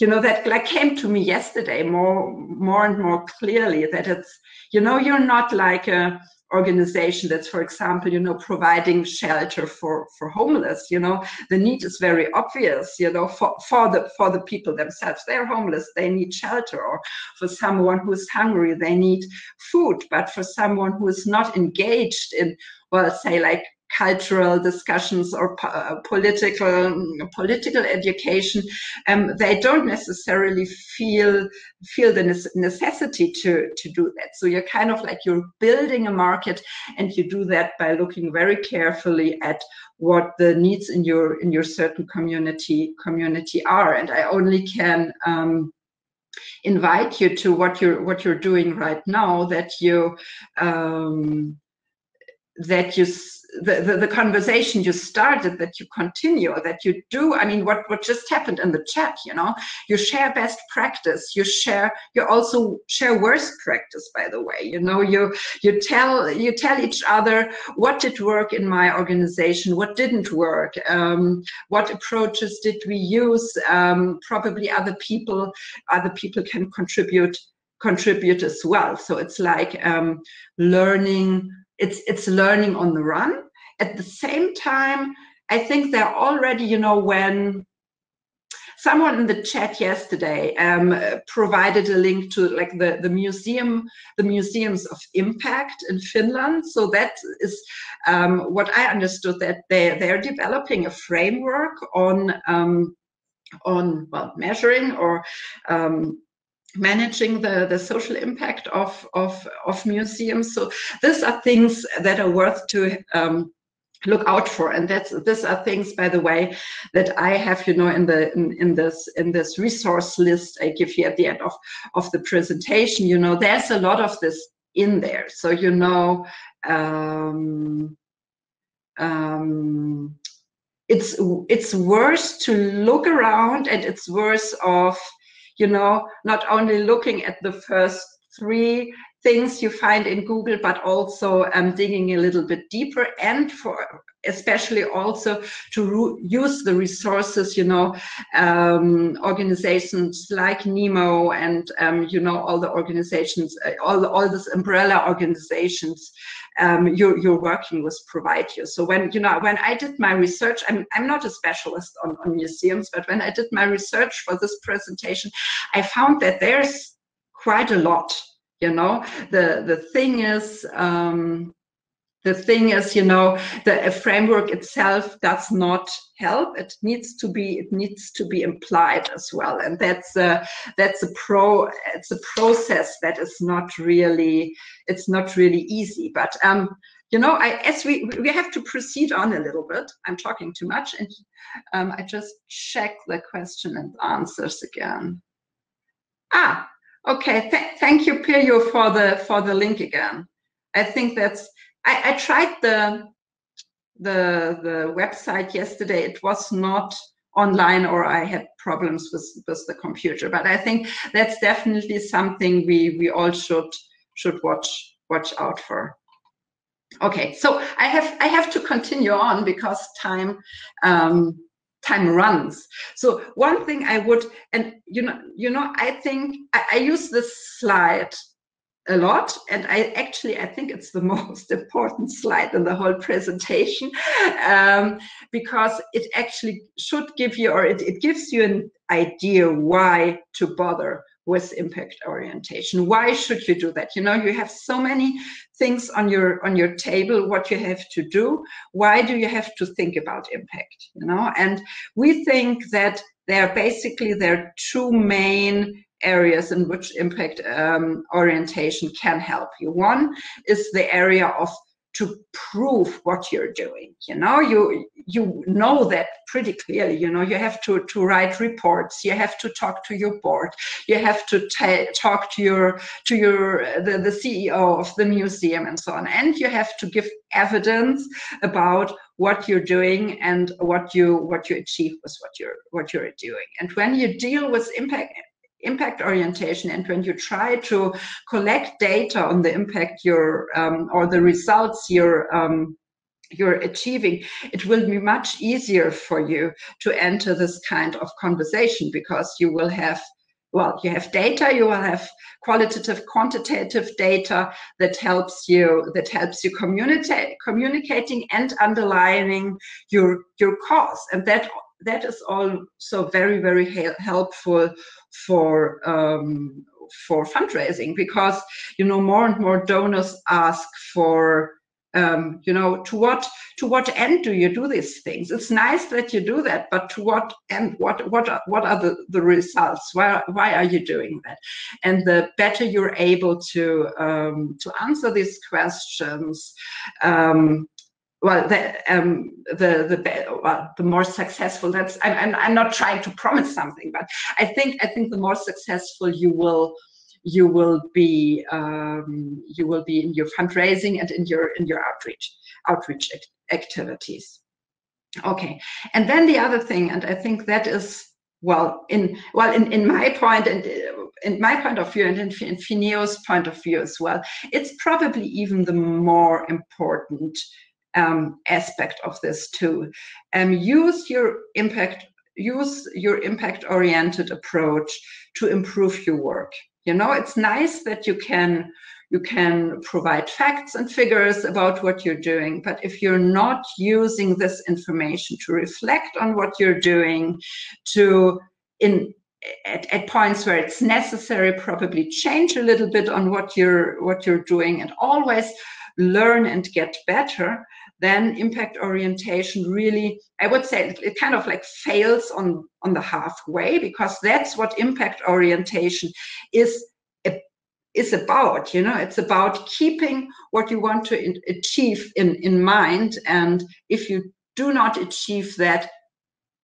Speaker 1: you know that like came to me yesterday more more and more clearly that it's you know you're not like a organization that's for example you know providing shelter for for homeless you know? The need is very obvious you know for for the for the people themselves. They're homeless they need shelter or for someone who's hungry they need food. But for someone who is not engaged in well say like cultural discussions or uh, political political education, um, they don't necessarily feel feel the necessity to to do that. So you're kind of like you're building a market, and you do that by looking very carefully at what the needs in your in your certain community community are. And I only can. Um, invite you to what you're what you're doing right now that you um, that you the, the, the, conversation you started that you continue that you do i mean what what just happened in the chat you know? You share best practice you share you also share worst practice by the way you know? You you tell you tell each other what did work in my organization what didn't work um, what approaches did we use um, probably other people other people can contribute contribute as well. So it's like um, learning it's it's learning on the run. At the same time i think they're already you know when someone in the chat yesterday um, provided a link to like the the museum the museums of impact in finland. So that is um, what i understood that they they're developing a framework on um, on well measuring or um, managing the, the social impact of, of, of museums. So these are things that are worth to um, look out for. And that's these are things by the way that i have you know in the in, in, this in this resource list i give you at the end of of the presentation. You know there's a lot of this in there. So you know um, um, it's it's worth to look around and it's worth of you know, not only looking at the first three things you find in Google, but also um, digging a little bit deeper and for especially also to use the resources, you know, um, organizations like NEMO and, um, you know, all the organizations, uh, all, all these umbrella organizations um, you're, you're working with provide you. So when, you know, when I did my research, I'm, I'm not a specialist on, on museums, but when I did my research for this presentation, I found that there's quite a lot, you know, the, the thing is, um, the thing is, you know, the framework itself does not help. It needs to be it needs to be implied as well, and that's a that's a pro it's a process that is not really it's not really easy. But um, you know, I as we we have to proceed on a little bit. I'm talking too much, and um, I just check the question and answers again. Ah, okay. Th thank you, Pirjo, for the for the link again. I think that's I, I tried the the the website yesterday. It was not online or I had problems with, with the computer. But I think that's definitely something we, we all should should watch watch out for. Okay, so I have I have to continue on because time um, time runs. So one thing I would and you know you know I think I, I use this slide a lot and i actually i think it's the [LAUGHS] most important slide in the whole presentation um, because it actually should give you or it, it gives you an idea why to bother with impact orientation. Why should you do that? You know you have so many things on your on your table what you have to do. Why do you have to think about impact you know? And we think that there are basically there are two main areas in which impact um, orientation can help you. One is the area of to prove what you're doing. You know you you know that pretty clearly. You know you have to to write reports. You have to talk to your board. You have to talk to your to your uh, the, the ceo of the museum and so on. And you have to give evidence about what you're doing and what you what you achieve with what you're what you're doing. And when you deal with impact impact orientation and when you try to collect data on the impact you're um, or the results you're um, you're achieving, it will be much easier for you to enter this kind of conversation because you will have well, you have data, you will have qualitative, quantitative data that helps you that helps you communicate, communicating and underlining your your cause, and that that is also very very helpful for um, for fundraising because you know more and more donors ask for um, you know to what to what end do you do these things? It's nice that you do that but to what end? What what are, what are the, the results? Why why are you doing that? And the better you're able to um, to answer these questions um, well, the um, the the well, the more successful. That's I'm, I'm not trying to promise something, but I think I think the more successful you will you will be um, you will be in your fundraising and in your in your outreach outreach activities. Okay, and then the other thing, and I think that is well in well in, in my point and in my point of view and in, in PHINEO's point of view as well, it's probably even the more important um, aspect of this too. Um, use your impact use your impact oriented approach to improve your work you know it's nice that you can you can provide facts and figures about what you're doing but if you're not using this information to reflect on what you're doing to in at, at points where it's necessary probably change a little bit on what you're what you're doing and always learn and get better then impact orientation really, I would say it kind of like fails on, on the halfway because that's what impact orientation is is about you know? It's about keeping what you want to in, achieve in in mind. And if you do not achieve that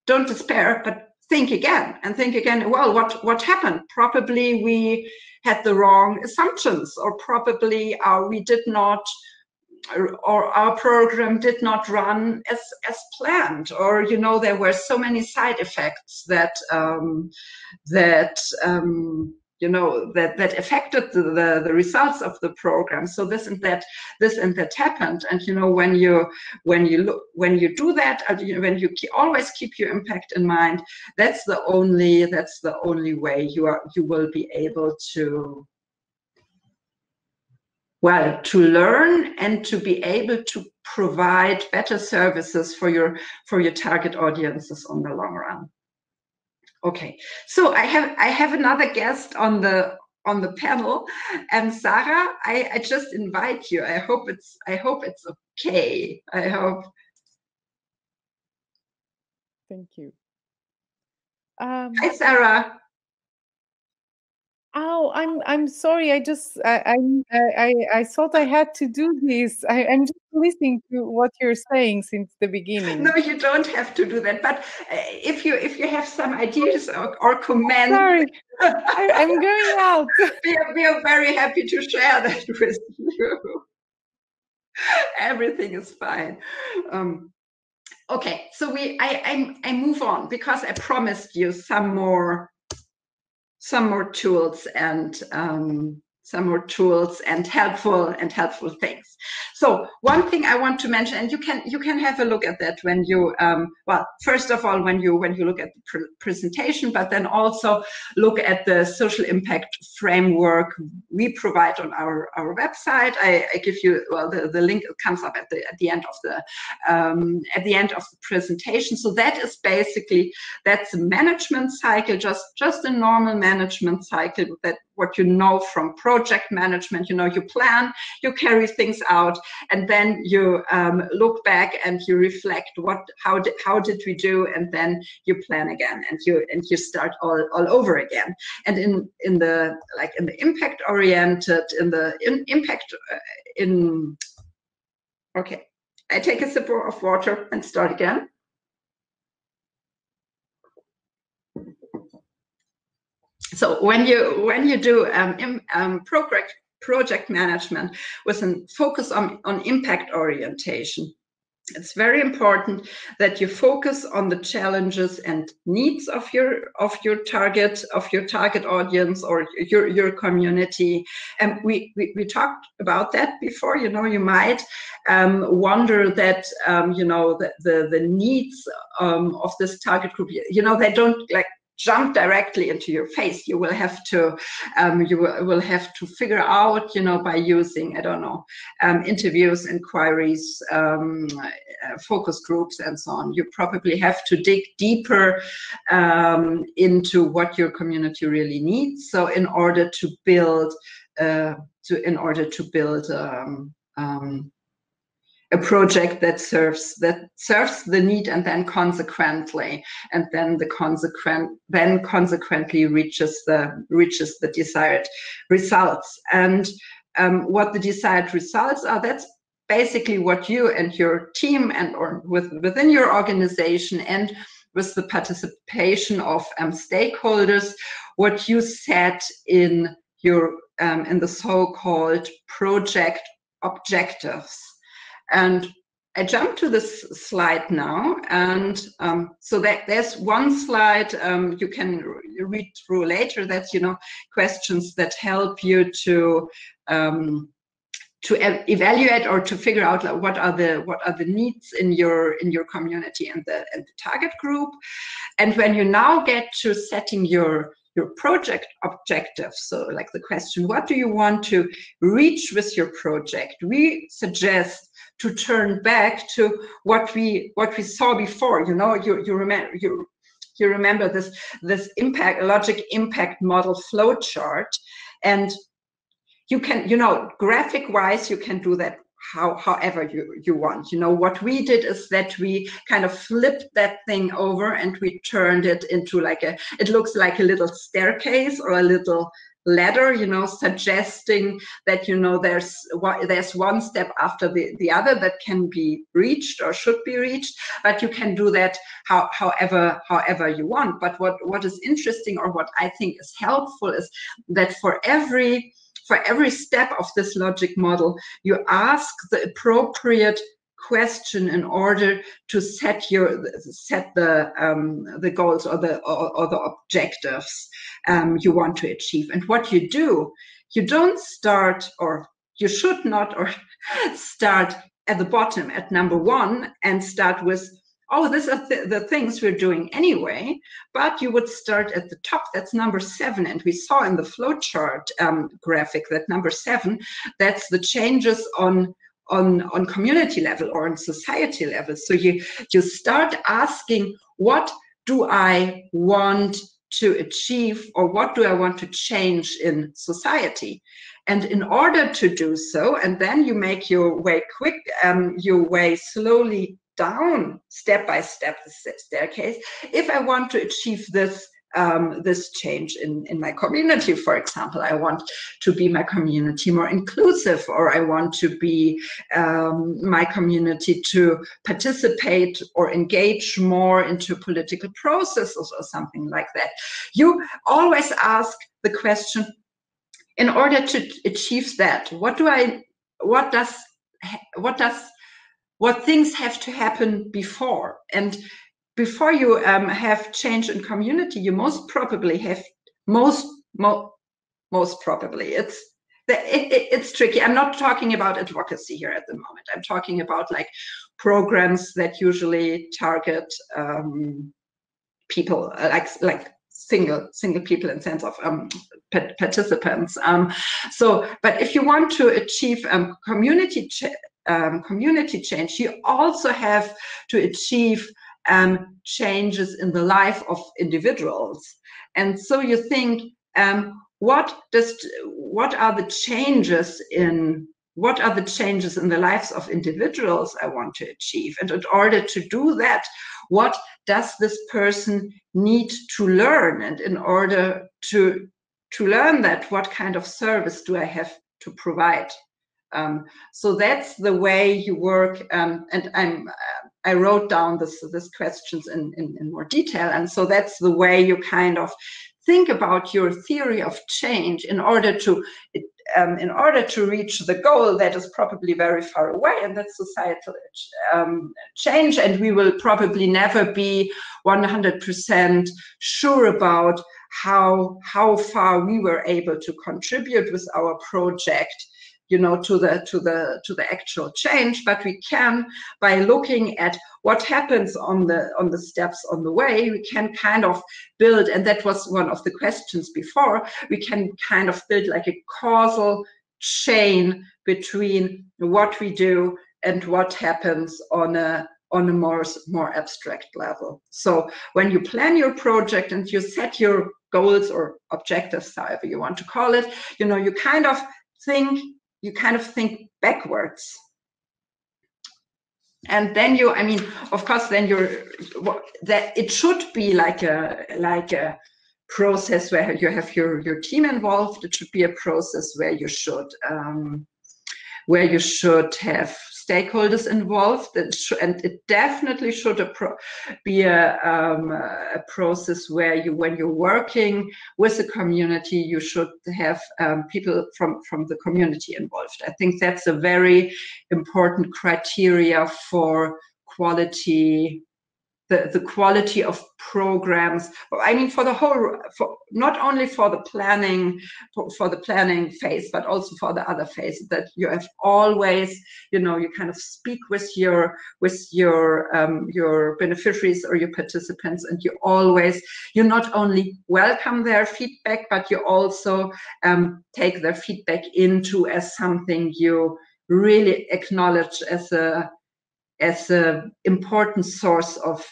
Speaker 1: don't despair but think again and think again well what what happened? Probably we had the wrong assumptions or probably uh, we did not or our program did not run as as planned or you know there were so many side effects that um, that um, you know that that affected the, the, the results of the program. So this and that this and that happened. And you know when you when you look when you do that when you always keep your impact in mind that's the only that's the only way you are you will be able to well to learn and to be able to provide better services for your for your target audiences on the long run. Okay so i have i have another guest on the on the panel. And sarah i i just invite you. I hope it's i hope it's okay. I hope.
Speaker 2: Thank you.
Speaker 1: Um, hi sarah
Speaker 2: Oh, I'm I'm sorry. I just I I I, I thought I had to do this. I, I'm just listening to what you're saying since the [LAUGHS] beginning.
Speaker 1: No, you don't have to do that. But uh, if you if you have some ideas or, or comments,
Speaker 2: sorry, [LAUGHS] I, am going out. [LAUGHS]
Speaker 1: we are, we are very happy to share that with you. Everything is fine. Um, okay, so we I, I I move on because I promised you some more some more tools and um, some more tools and helpful and helpful things. So one thing I want to mention, and you can you can have a look at that when you um, well first of all when you when you look at the pr presentation, but then also look at the social impact framework we provide on our our website. I, I give you well the, the link comes up at the at the end of the um, at the end of the presentation. So that is basically that's a management cycle, just just a normal management cycle that what you know from project management. You know you plan, you carry things out and then you um, look back and you reflect what how did how did we do and then you plan again and you and you start all, all over again and in in the like in the impact oriented in the in, impact uh, in Okay, I take a sip of water and start again. So when you when you do um, um, project project management with a focus on, on impact orientation, it's very important that you focus on the challenges and needs of your of your target of your target audience or your your community. And we we, we talked about that before. You know you might um, wonder that um, you know the the, the needs um, of this target group. You know they don't like jump directly into your face. You will have to um, you will, have to figure out, you know, by using I don't know um, interviews, inquiries, um, uh, focus groups, and so on. You probably have to dig deeper um, into what your community really needs. So in order to build uh, to in order to build um, um, a project that serves that serves the need and then consequently and then the consequent then consequently reaches the reaches the desired results. And um, what the desired results are that's basically what you and your team and or with within your organization and with the participation of um, stakeholders what you set in your um, in the so-called project objectives and I jump to this slide now, and um, so that there's one slide um, you can read through later. That's you know questions that help you to um, to evaluate or to figure out like, what are the what are the needs in your in your community and the and the target group. And when you now get to setting your your project objective. So like the question, what do you want to reach with your project? We suggest to turn back to what we what we saw before. You know, you you remember you you remember this this impact logic impact model flow chart, and you can you know graphic wise you can do that how however you you want you know what we did is that we kind of flipped that thing over and we turned it into like a it looks like a little staircase or a little ladder you know suggesting that you know there's there's one step after the, the other that can be reached or should be reached but you can do that how, however however you want. But what what is interesting or what i think is helpful is that for every for every step of this logic model you ask the appropriate question in order to set your set the um, the goals or the or, or the objectives um, you want to achieve. And what you do, you don't start or you should not or [LAUGHS] start at the bottom at number one and start with oh these are th the things we're doing anyway but you would start at the top that's number seven and we saw in the flowchart um, graphic that number seven that's the changes on on, on community level or on society level. So you, you start asking, what do I want to achieve or what do I want to change in society? And in order to do so, and then you make your way quick, um, your way slowly down step by step the staircase. If I want to achieve this um, this change in, in my community, for example. I want to be my community more inclusive, or I want to be um, my community to participate or engage more into political processes or something like that. You always ask the question, in order to achieve that, what do I, what does, what does, what things have to happen before? And before you um, have change in community, you most probably have most mo most probably it's it, it, it's tricky. I'm not talking about advocacy here at the moment. I'm talking about like programs that usually target um, people uh, like like single single people in sense of um, participants. Um, so, but if you want to achieve um, community ch um, community change, you also have to achieve um, changes in the life of individuals. And so you think, um, what does what are the changes in what are the changes in the lives of individuals I want to achieve? And in order to do that, what does this person need to learn? And in order to to learn that, what kind of service do I have to provide? Um, so that's the way you work. Um, and I'm, I wrote down this, this questions in, in, in more detail. And so that's the way you kind of think about your theory of change in order to um, in order to reach the goal that is probably very far away and that's societal um, change and we will probably never be 100% sure about how how far we were able to contribute with our project you know to the to the to the actual change but we can by looking at what happens on the on the steps on the way we can kind of build and that was one of the questions before we can kind of build like a causal chain between what we do and what happens on a on a more more abstract level. So when you plan your project and you set your goals or objectives however you want to call it you know you kind of think you kind of think backwards. And then you i mean of course then you're that it should be like a like a process where you have your your team involved. It should be a process where you should um, where you should have stakeholders involved and, and it definitely should be a, um, a, process where you when you're working with the community you should have um, people from from the community involved. I think that's a very important criteria for quality the, the quality of programs i mean for the whole for not only for the planning for, the planning phase but also for the other phase that you have always you know you kind of speak with your with your um, your beneficiaries or your participants and you always you not only welcome their feedback but you also um, take their feedback into as something you really acknowledge as a as an important source of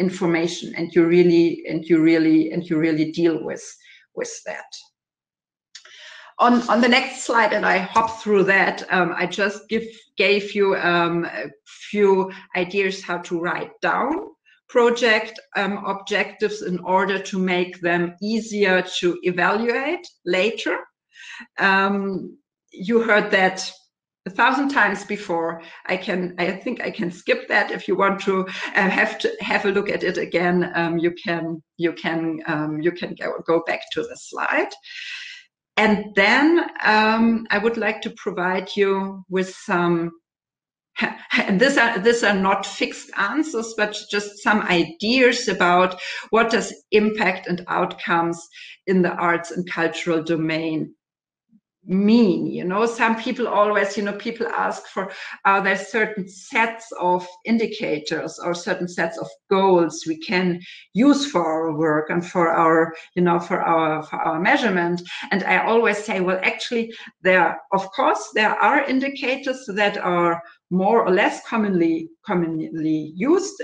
Speaker 1: information and you really and you really and you really deal with with that. On on the next slide and i hop through that um, i just give gave you um, a few ideas how to write down project um, objectives in order to make them easier to evaluate later. Um, you heard that a thousand times before. I can, I think I can skip that. If you want to uh, have to have a look at it again, um, you can, you can, um, you can go, go back to the slide. And then um, I would like to provide you with some [LAUGHS] and these are these are not fixed answers but just some ideas about what does impact and outcomes in the arts and cultural domain mean you know? Some people always you know people ask for are there certain sets of indicators or certain sets of goals we can use for our work and for our you know for our for our measurement? And i always say well actually there of course there are indicators that are more or less commonly commonly used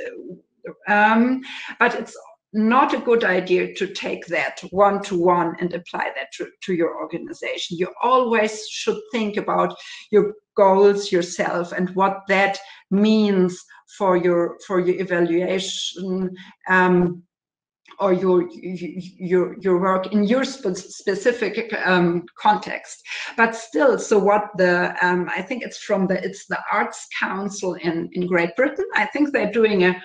Speaker 1: um, but it's not a good idea to take that one to one and apply that to, to your organization. You always should think about your goals yourself and what that means for your for your evaluation um, or your your your work in your specific um, context. But still, so what the um, I think it's from the it's the Arts Council in in Great Britain. I think they're doing a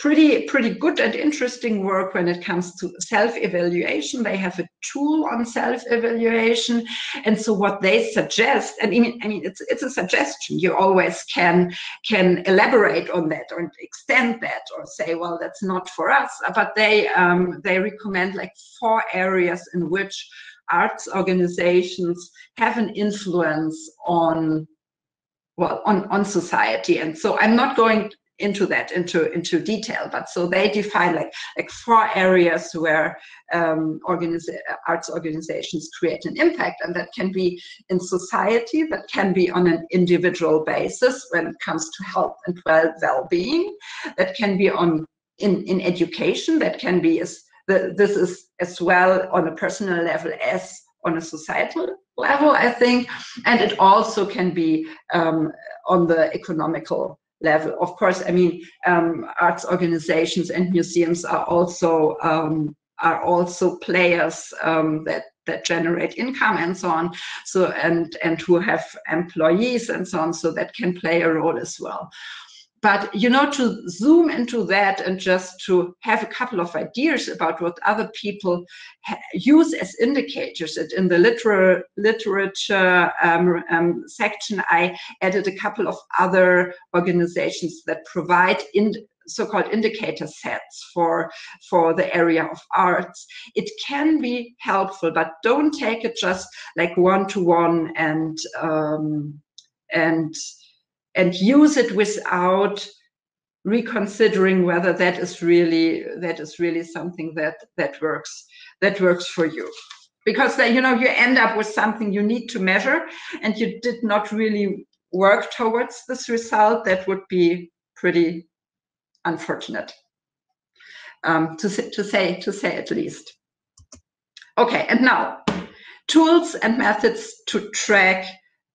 Speaker 1: pretty pretty good and interesting work when it comes to self-evaluation. They have a tool on self-evaluation, and so what they suggest, and I mean, I mean, it's it's a suggestion. You always can can elaborate on that or extend that or say, well, that's not for us. But they um, they recommend like four areas in which arts organizations have an influence on well on on society and so i'm not going into that into into detail but so they define like like four areas where um, organiza arts organizations create an impact and that can be in society that can be on an individual basis when it comes to health and well well-being that can be on in in education that can be as the, this is as well on a personal level as on a societal level, I think, and it also can be um, on the economical level. Of course, I mean, um, arts organizations and museums are also um, are also players um, that that generate income and so on. So and and who have employees and so on. So that can play a role as well but you know to zoom into that and just to have a couple of ideas about what other people use as indicators and in the literar literature um, um, section i added a couple of other organizations that provide in so-called indicator sets for for the area of arts. It can be helpful but don't take it just like one to one and um, and and use it without reconsidering whether that is really that is really something that that works that works for you. Because then you know you end up with something you need to measure and you did not really work towards this result. That would be pretty unfortunate. Um, to, to say to say at least. Okay and now tools and methods to track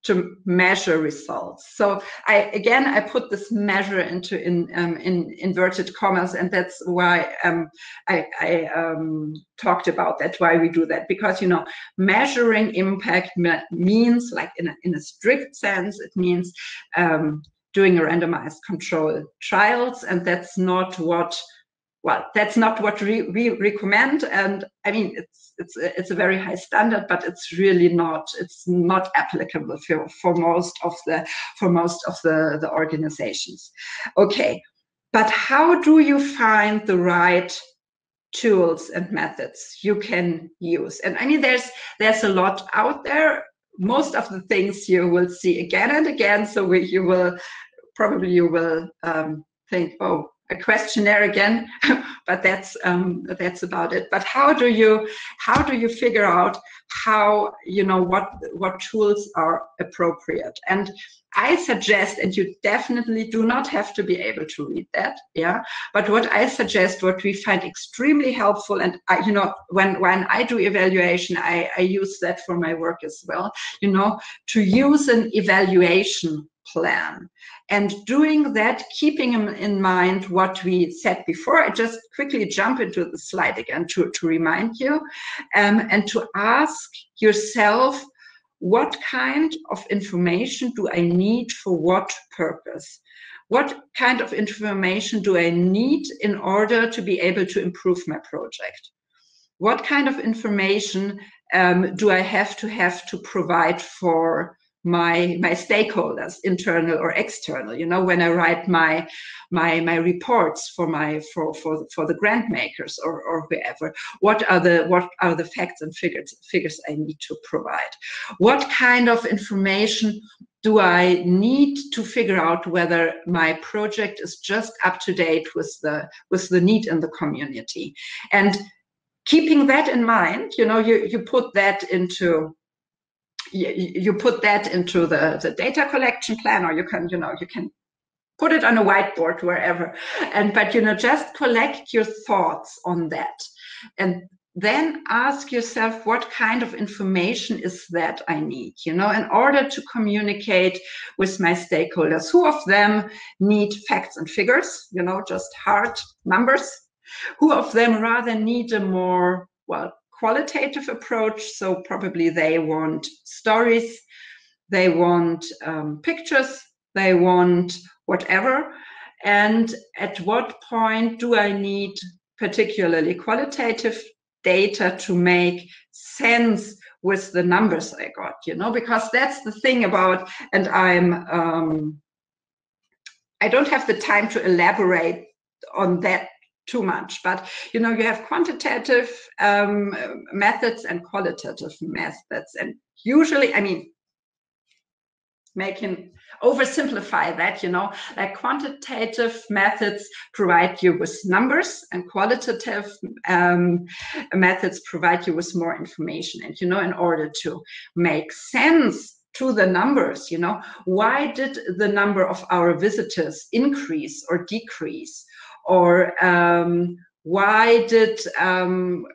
Speaker 1: to measure results. So I again I put this measure into in um, in inverted commas, and that's why um, I, I um, talked about that. Why we do that because you know measuring impact means like in a, in a strict sense it means um, doing a randomized control trials, and that's not what well that's not what we, we recommend. And i mean it's it's a, it's a very high standard but it's really not it's not applicable for, for most of the for most of the the organizations. Okay but how do you find the right tools and methods you can use? And i mean there's there's a lot out there. Most of the things you will see again and again so we, you will probably you will um, think oh a questionnaire again, [LAUGHS] but that's um, that's about it. But how do you how do you figure out how you know what what tools are appropriate? And I suggest, and you definitely do not have to be able to read that, yeah. But what I suggest, what we find extremely helpful, and I, you know, when when I do evaluation, I, I use that for my work as well. You know, to use an evaluation plan. And doing that, keeping in mind what we said before, I just quickly jump into the slide again to, to remind you um, and to ask yourself, what kind of information do I need for what purpose? What kind of information do I need in order to be able to improve my project? What kind of information um, do I have to have to provide for my my stakeholders internal or external you know when i write my my my reports for my for for for the grant makers or or whoever what are the what are the facts and figures figures i need to provide? What kind of information do i need to figure out whether my project is just up to date with the with the need in the community? And keeping that in mind you know you you put that into you, you put that into the, the data collection plan or you can you know you can put it on a whiteboard wherever. And but you know just collect your thoughts on that. And then ask yourself what kind of information is that i need you know in order to communicate with my stakeholders? Who of them need facts and figures you know just hard numbers? Who of them rather need a more well qualitative approach. So probably they want stories, they want um, pictures, they want whatever. And at what point do I need particularly qualitative data to make sense with the numbers I got, you know, because that's the thing about, and I'm, um, I don't have the time to elaborate on that too much. But you know, you have quantitative um, methods and qualitative methods, and usually, I mean, making oversimplify that, you know, like quantitative methods provide you with numbers, and qualitative um, methods provide you with more information. And you know, in order to make sense to the numbers you know why did the number of our visitors increase or decrease or um, why did um,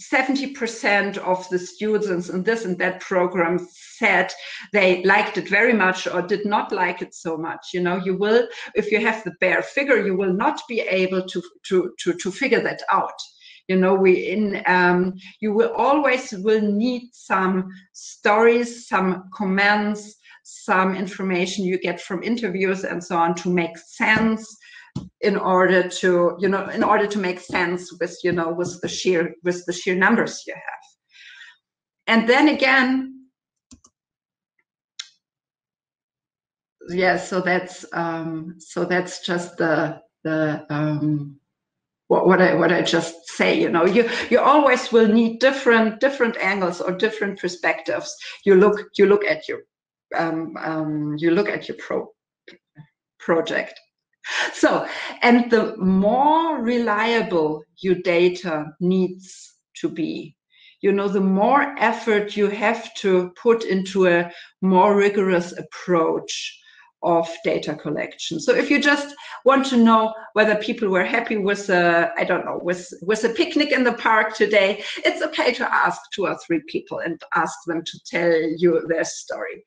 Speaker 1: 70% of the students in this and that program said they liked it very much or did not like it so much? You know you will if you have the bare figure you will not be able to to to, to figure that out. You know we in um, you will always will need some stories some comments some information you get from interviews and so on to make sense in order to you know in order to make sense with you know with the sheer with the sheer numbers you have and then again yeah so that's um so that's just the the um what, what I what I just say, you know, you you always will need different different angles or different perspectives. You look you look at your um, um, you look at your pro project. [LAUGHS] So, and the more reliable your data needs to be, you know, the more effort you have to put into a more rigorous approach of data collection. So if you just want to know whether people were happy with a, I don't know, with, with a picnic in the park today, it's okay to ask two or three people and ask them to tell you their story.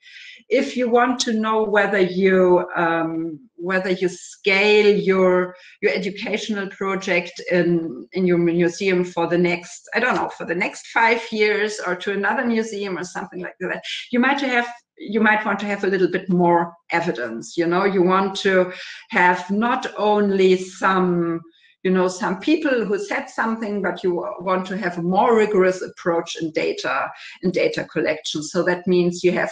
Speaker 1: If you want to know whether you um, whether you scale your your educational project in in your museum for the next, I don't know, for the next five years or to another museum or something like that, you might have you might want to have a little bit more evidence you know you want to have not only some you know some people who said something but you want to have a more rigorous approach in data in data collection so that means you have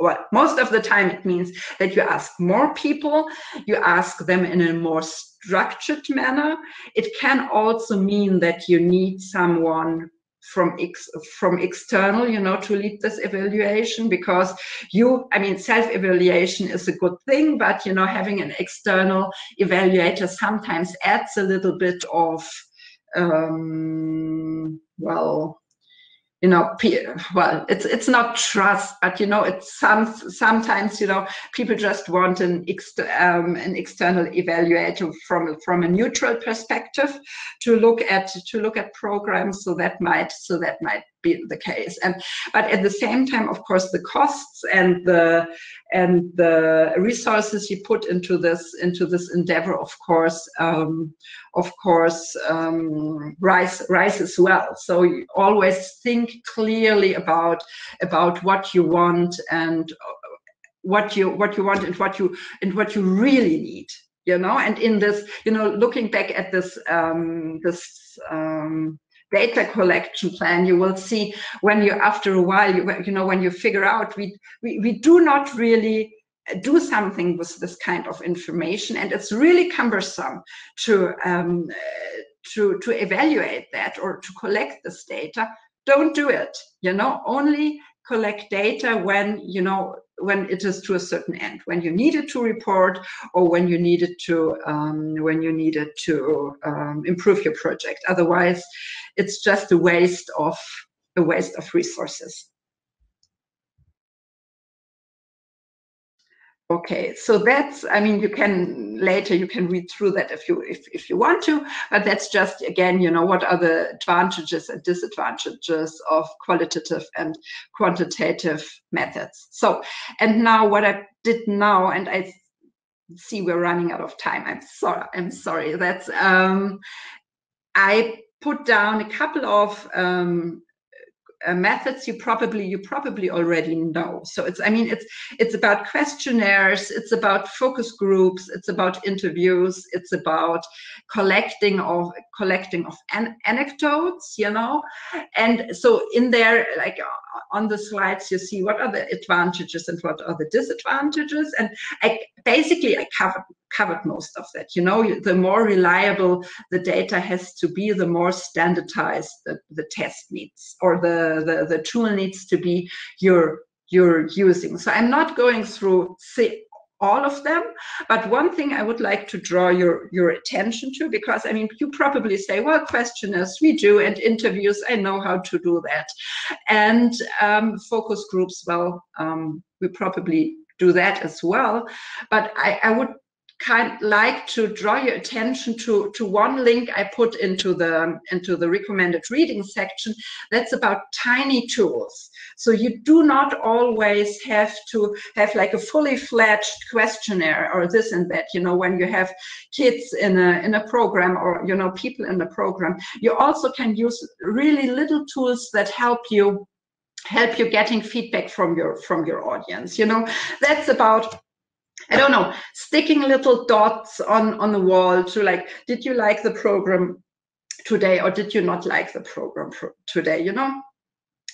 Speaker 1: well, most of the time it means that you ask more people, you ask them in a more structured manner. It can also mean that you need someone from ex from external you know to lead this evaluation because you i mean self evaluation is a good thing but you know having an external evaluator sometimes adds a little bit of um well you know well it's it's not trust but you know it's some sometimes you know people just want an ex um, an external evaluator from from a neutral perspective to look at to look at programs so that might so that might be the case. And but at the same time of course the costs and the and the resources you put into this into this endeavor of course um, of course um, rise rise as well. So you always think clearly about about what you want and what you what you want and what you and what you really need you know? And in this you know looking back at this um this um data collection plan, you will see when you, after a while, you, you know, when you figure out we, we, we do not really do something with this kind of information. And it's really cumbersome to um, to to evaluate that or to collect this data. Don't do it you know only collect data when you know when it is to a certain end when you need it to report or when you need it to um, when you need it to um, improve your project. Otherwise it's just a waste of a waste of resources Okay, so that's, I mean, you can later, you can read through that if you, if, if you want to, but that's just, again, you know, what are the advantages and disadvantages of qualitative and quantitative methods. So, and now what I did now, and I see we're running out of time. I'm sorry, I'm sorry. That's, um, I put down a couple of um, uh, methods you probably you probably already know. So it's i mean it's it's about questionnaires it's about focus groups it's about interviews it's about collecting of collecting of an anecdotes you know? And so in there like on the slides you see what are the advantages and what are the disadvantages and i basically i covered covered most of that. You know, the more reliable the data has to be, the more standardized the, the test needs or the, the, the tool needs to be you're, you're using. So I'm not going through all of them, but one thing I would like to draw your, your attention to, because I mean, you probably say, well, questionnaires we do, and interviews, I know how to do that. And um, focus groups, well, um, we probably do that as well. But I, I would kind like to draw your attention to to one link I put into the into the recommended reading section. That's about tiny tools. So you do not always have to have like a fully fledged questionnaire or this and that. You know, when you have kids in a in a program or you know people in the program, you also can use really little tools that help you help you getting feedback from your from your audience you know that's about i don't know sticking little dots on on the wall to like did you like the program today or did you not like the program today you know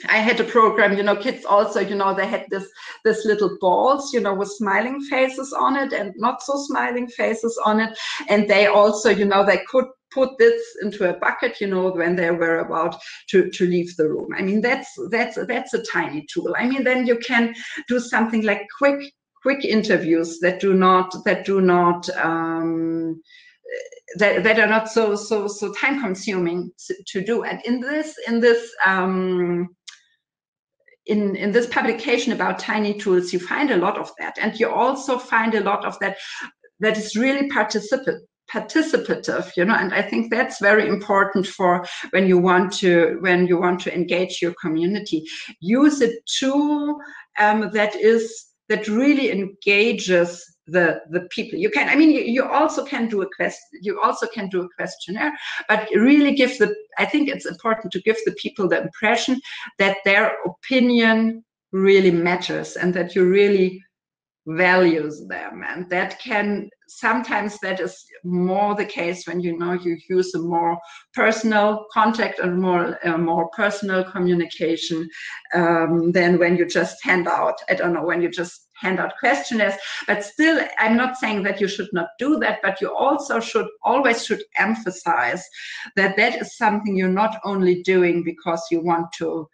Speaker 1: I had a program, you know, kids also, you know, they had this this little balls, you know, with smiling faces on it and not so smiling faces on it. And they also, you know, they could put this into a bucket, you know, when they were about to, to leave the room. I mean, that's that's that's a tiny tool. I mean, then you can do something like quick quick interviews that do not that do not um, that, that are not so so so time consuming to, to do. And in this in this um, in, in this publication about tiny tools, you find a lot of that. And you also find a lot of that that is really participant participative you know and i think that's very important for when you want to when you want to engage your community use a tool um, that is that really engages the the people. You can i mean you, you also can do a quest you also can do a questionnaire but really give the i think it's important to give the people the impression that their opinion really matters and that you really values them. And that can sometimes that is more the case when you know you use a more personal contact and more more personal communication um, than when you just hand out i don't know when you just hand out questionnaires. But still i'm not saying that you should not do that but you also should always should emphasize that that is something you're not only doing because you want to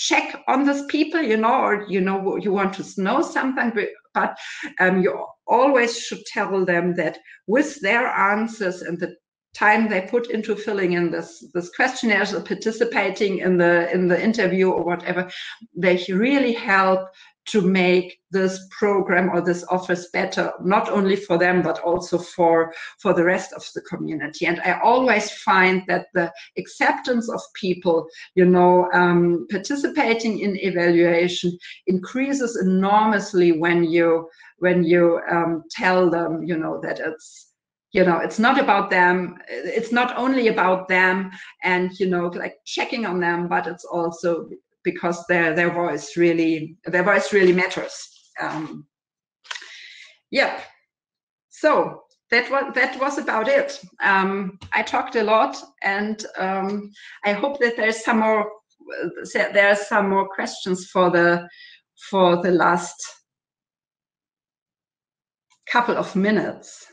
Speaker 1: check on these people, you know, or you know you want to know something, but um, you always should tell them that with their answers and the time they put into filling in this this questionnaires or participating in the in the interview or whatever, they really help to make this program or this office better not only for them but also for for the rest of the community. And i always find that the acceptance of people you know um, participating in evaluation increases enormously when you when you um, tell them you know that it's you know it's not about them it's not only about them and you know like checking on them but it's also because their their voice really their voice really matters. Um, yeah. So that was that was about it. Um, I talked a lot, and um, I hope that there's some more there are some more questions for the for the last couple of minutes.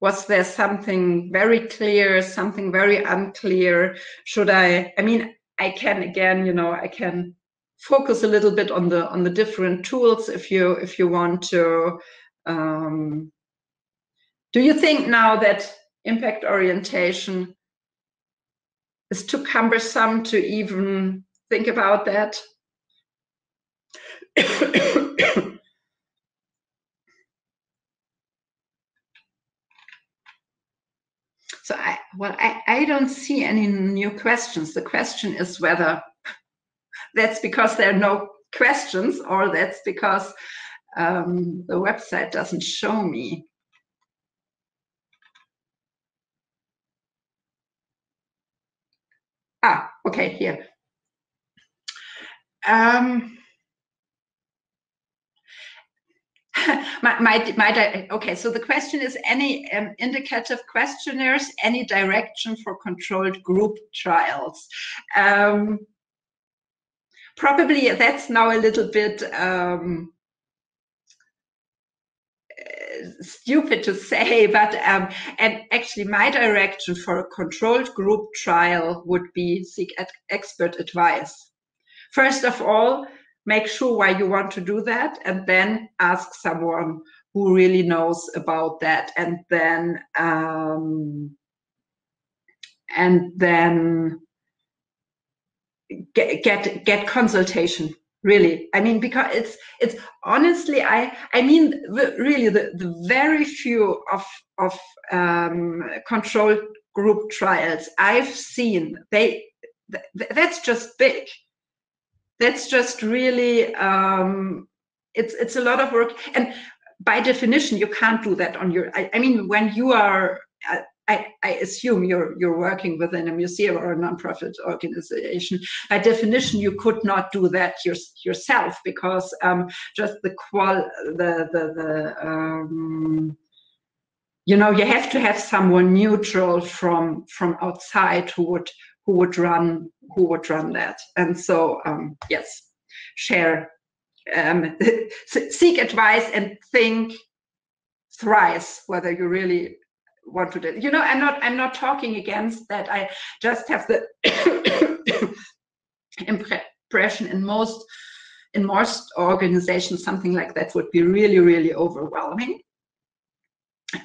Speaker 1: Was there something very clear, something very unclear? Should I, I mean, I can again, you know, I can focus a little bit on the on the different tools if you if you want to. Um, do you think now that impact orientation is too cumbersome to even think about that? [COUGHS] So I, well, I, I don't see any new questions. The question is whether that's because there are no questions or that's because um, the website doesn't show me. Ah, okay, here. Um, [LAUGHS] my, my, my, okay, so the question is any um, indicative questionnaires, any direction for controlled group trials? Um, probably that's now a little bit um, stupid to say, [LAUGHS] but um, and actually my direction for a controlled group trial would be seek expert advice. First of all, make sure why you want to do that and then ask someone who really knows about that and then um, and then get, get get consultation really. I mean because it's it's honestly i i mean really the, the very few of of um, control group trials i've seen they th that's just big that's just really um, it's it's a lot of work and by definition you can't do that on your i, I mean when you are I, I, assume you're you're working within a museum or a nonprofit organization. By definition, you could not do that your, yourself because um, just the qual the the, the um, you know you have to have someone neutral from from outside who would who would run who would run that. And so um, yes, share, um, [LAUGHS] seek advice and think thrice whether you really want to do. it. You know, I'm not I'm not talking against that. I just have the [COUGHS] impression in most in most organizations something like that would be really really overwhelming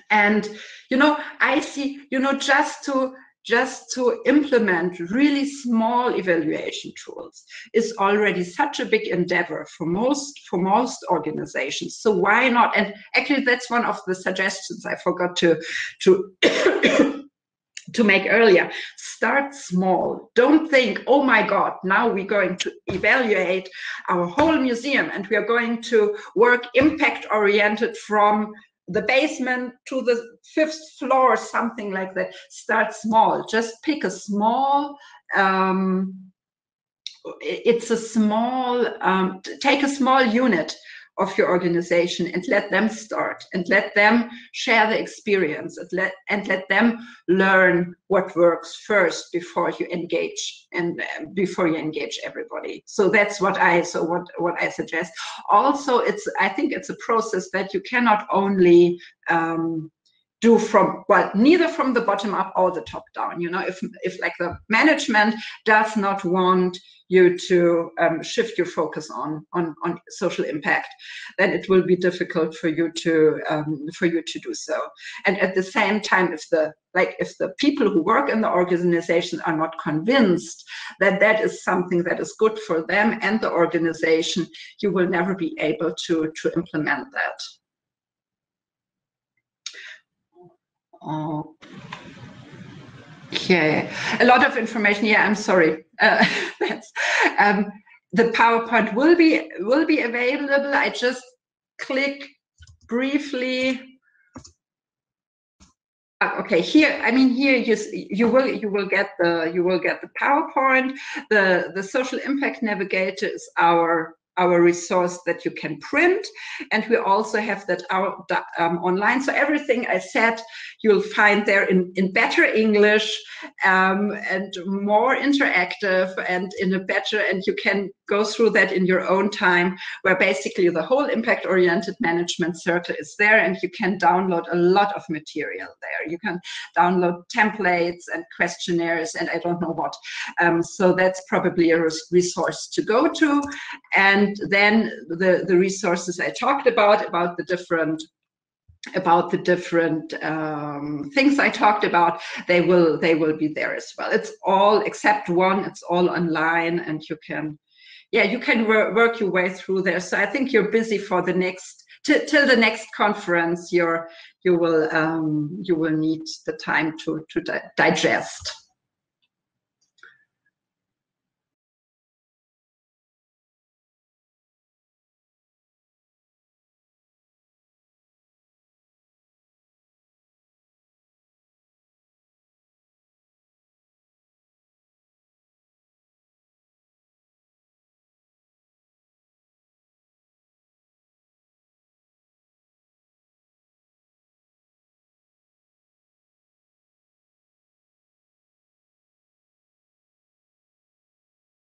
Speaker 1: and you know i see you know just to just to implement really small evaluation tools is already such a big endeavor for most for most organizations. So why not? And actually that's one of the suggestions i forgot to to [COUGHS] to make earlier. Start small. Don't think oh my god now we're going to evaluate our whole museum and we are going to work impact oriented from the basement to the fifth floor, something like that. Start small. Just pick a small. Um, it's a small. Um, take a small unit of your organization and let them start and let them share the experience and let, and let them learn what works first before you engage and uh, before you engage everybody. So that's what i so what what i suggest. Also it's i think it's a process that you cannot only um, do from well neither from the bottom up or the top down you know. If if like the management does not want you to um, shift your focus on, on on social impact then it will be difficult for you to um, for you to do so. And at the same time if the like if the people who work in the organization are not convinced that that is something that is good for them and the organization you will never be able to to implement that Okay, a lot of information. Yeah, I'm sorry. Uh, [LAUGHS] that's um, the PowerPoint will be will be available. I just click briefly. Ah, okay, here. I mean, here you you will you will get the you will get the PowerPoint. The the social impact navigator is our our resource that you can print. And we also have that out um, online. So everything i said you'll find there in, in better english um, and more interactive and in a better and you can go through that in your own time where basically the whole impact oriented management circle is there and you can download a lot of material there. You can download templates and questionnaires and i don't know what. Um, so that's probably a resource to go to. And and then the, the resources I talked about, about the different about the different um, things I talked about, they will they will be there as well. It's all except one. It's all online, and you can, yeah, you can wor work your way through there. So I think you're busy for the next till the next conference. You're you will um, you will need the time to to di digest.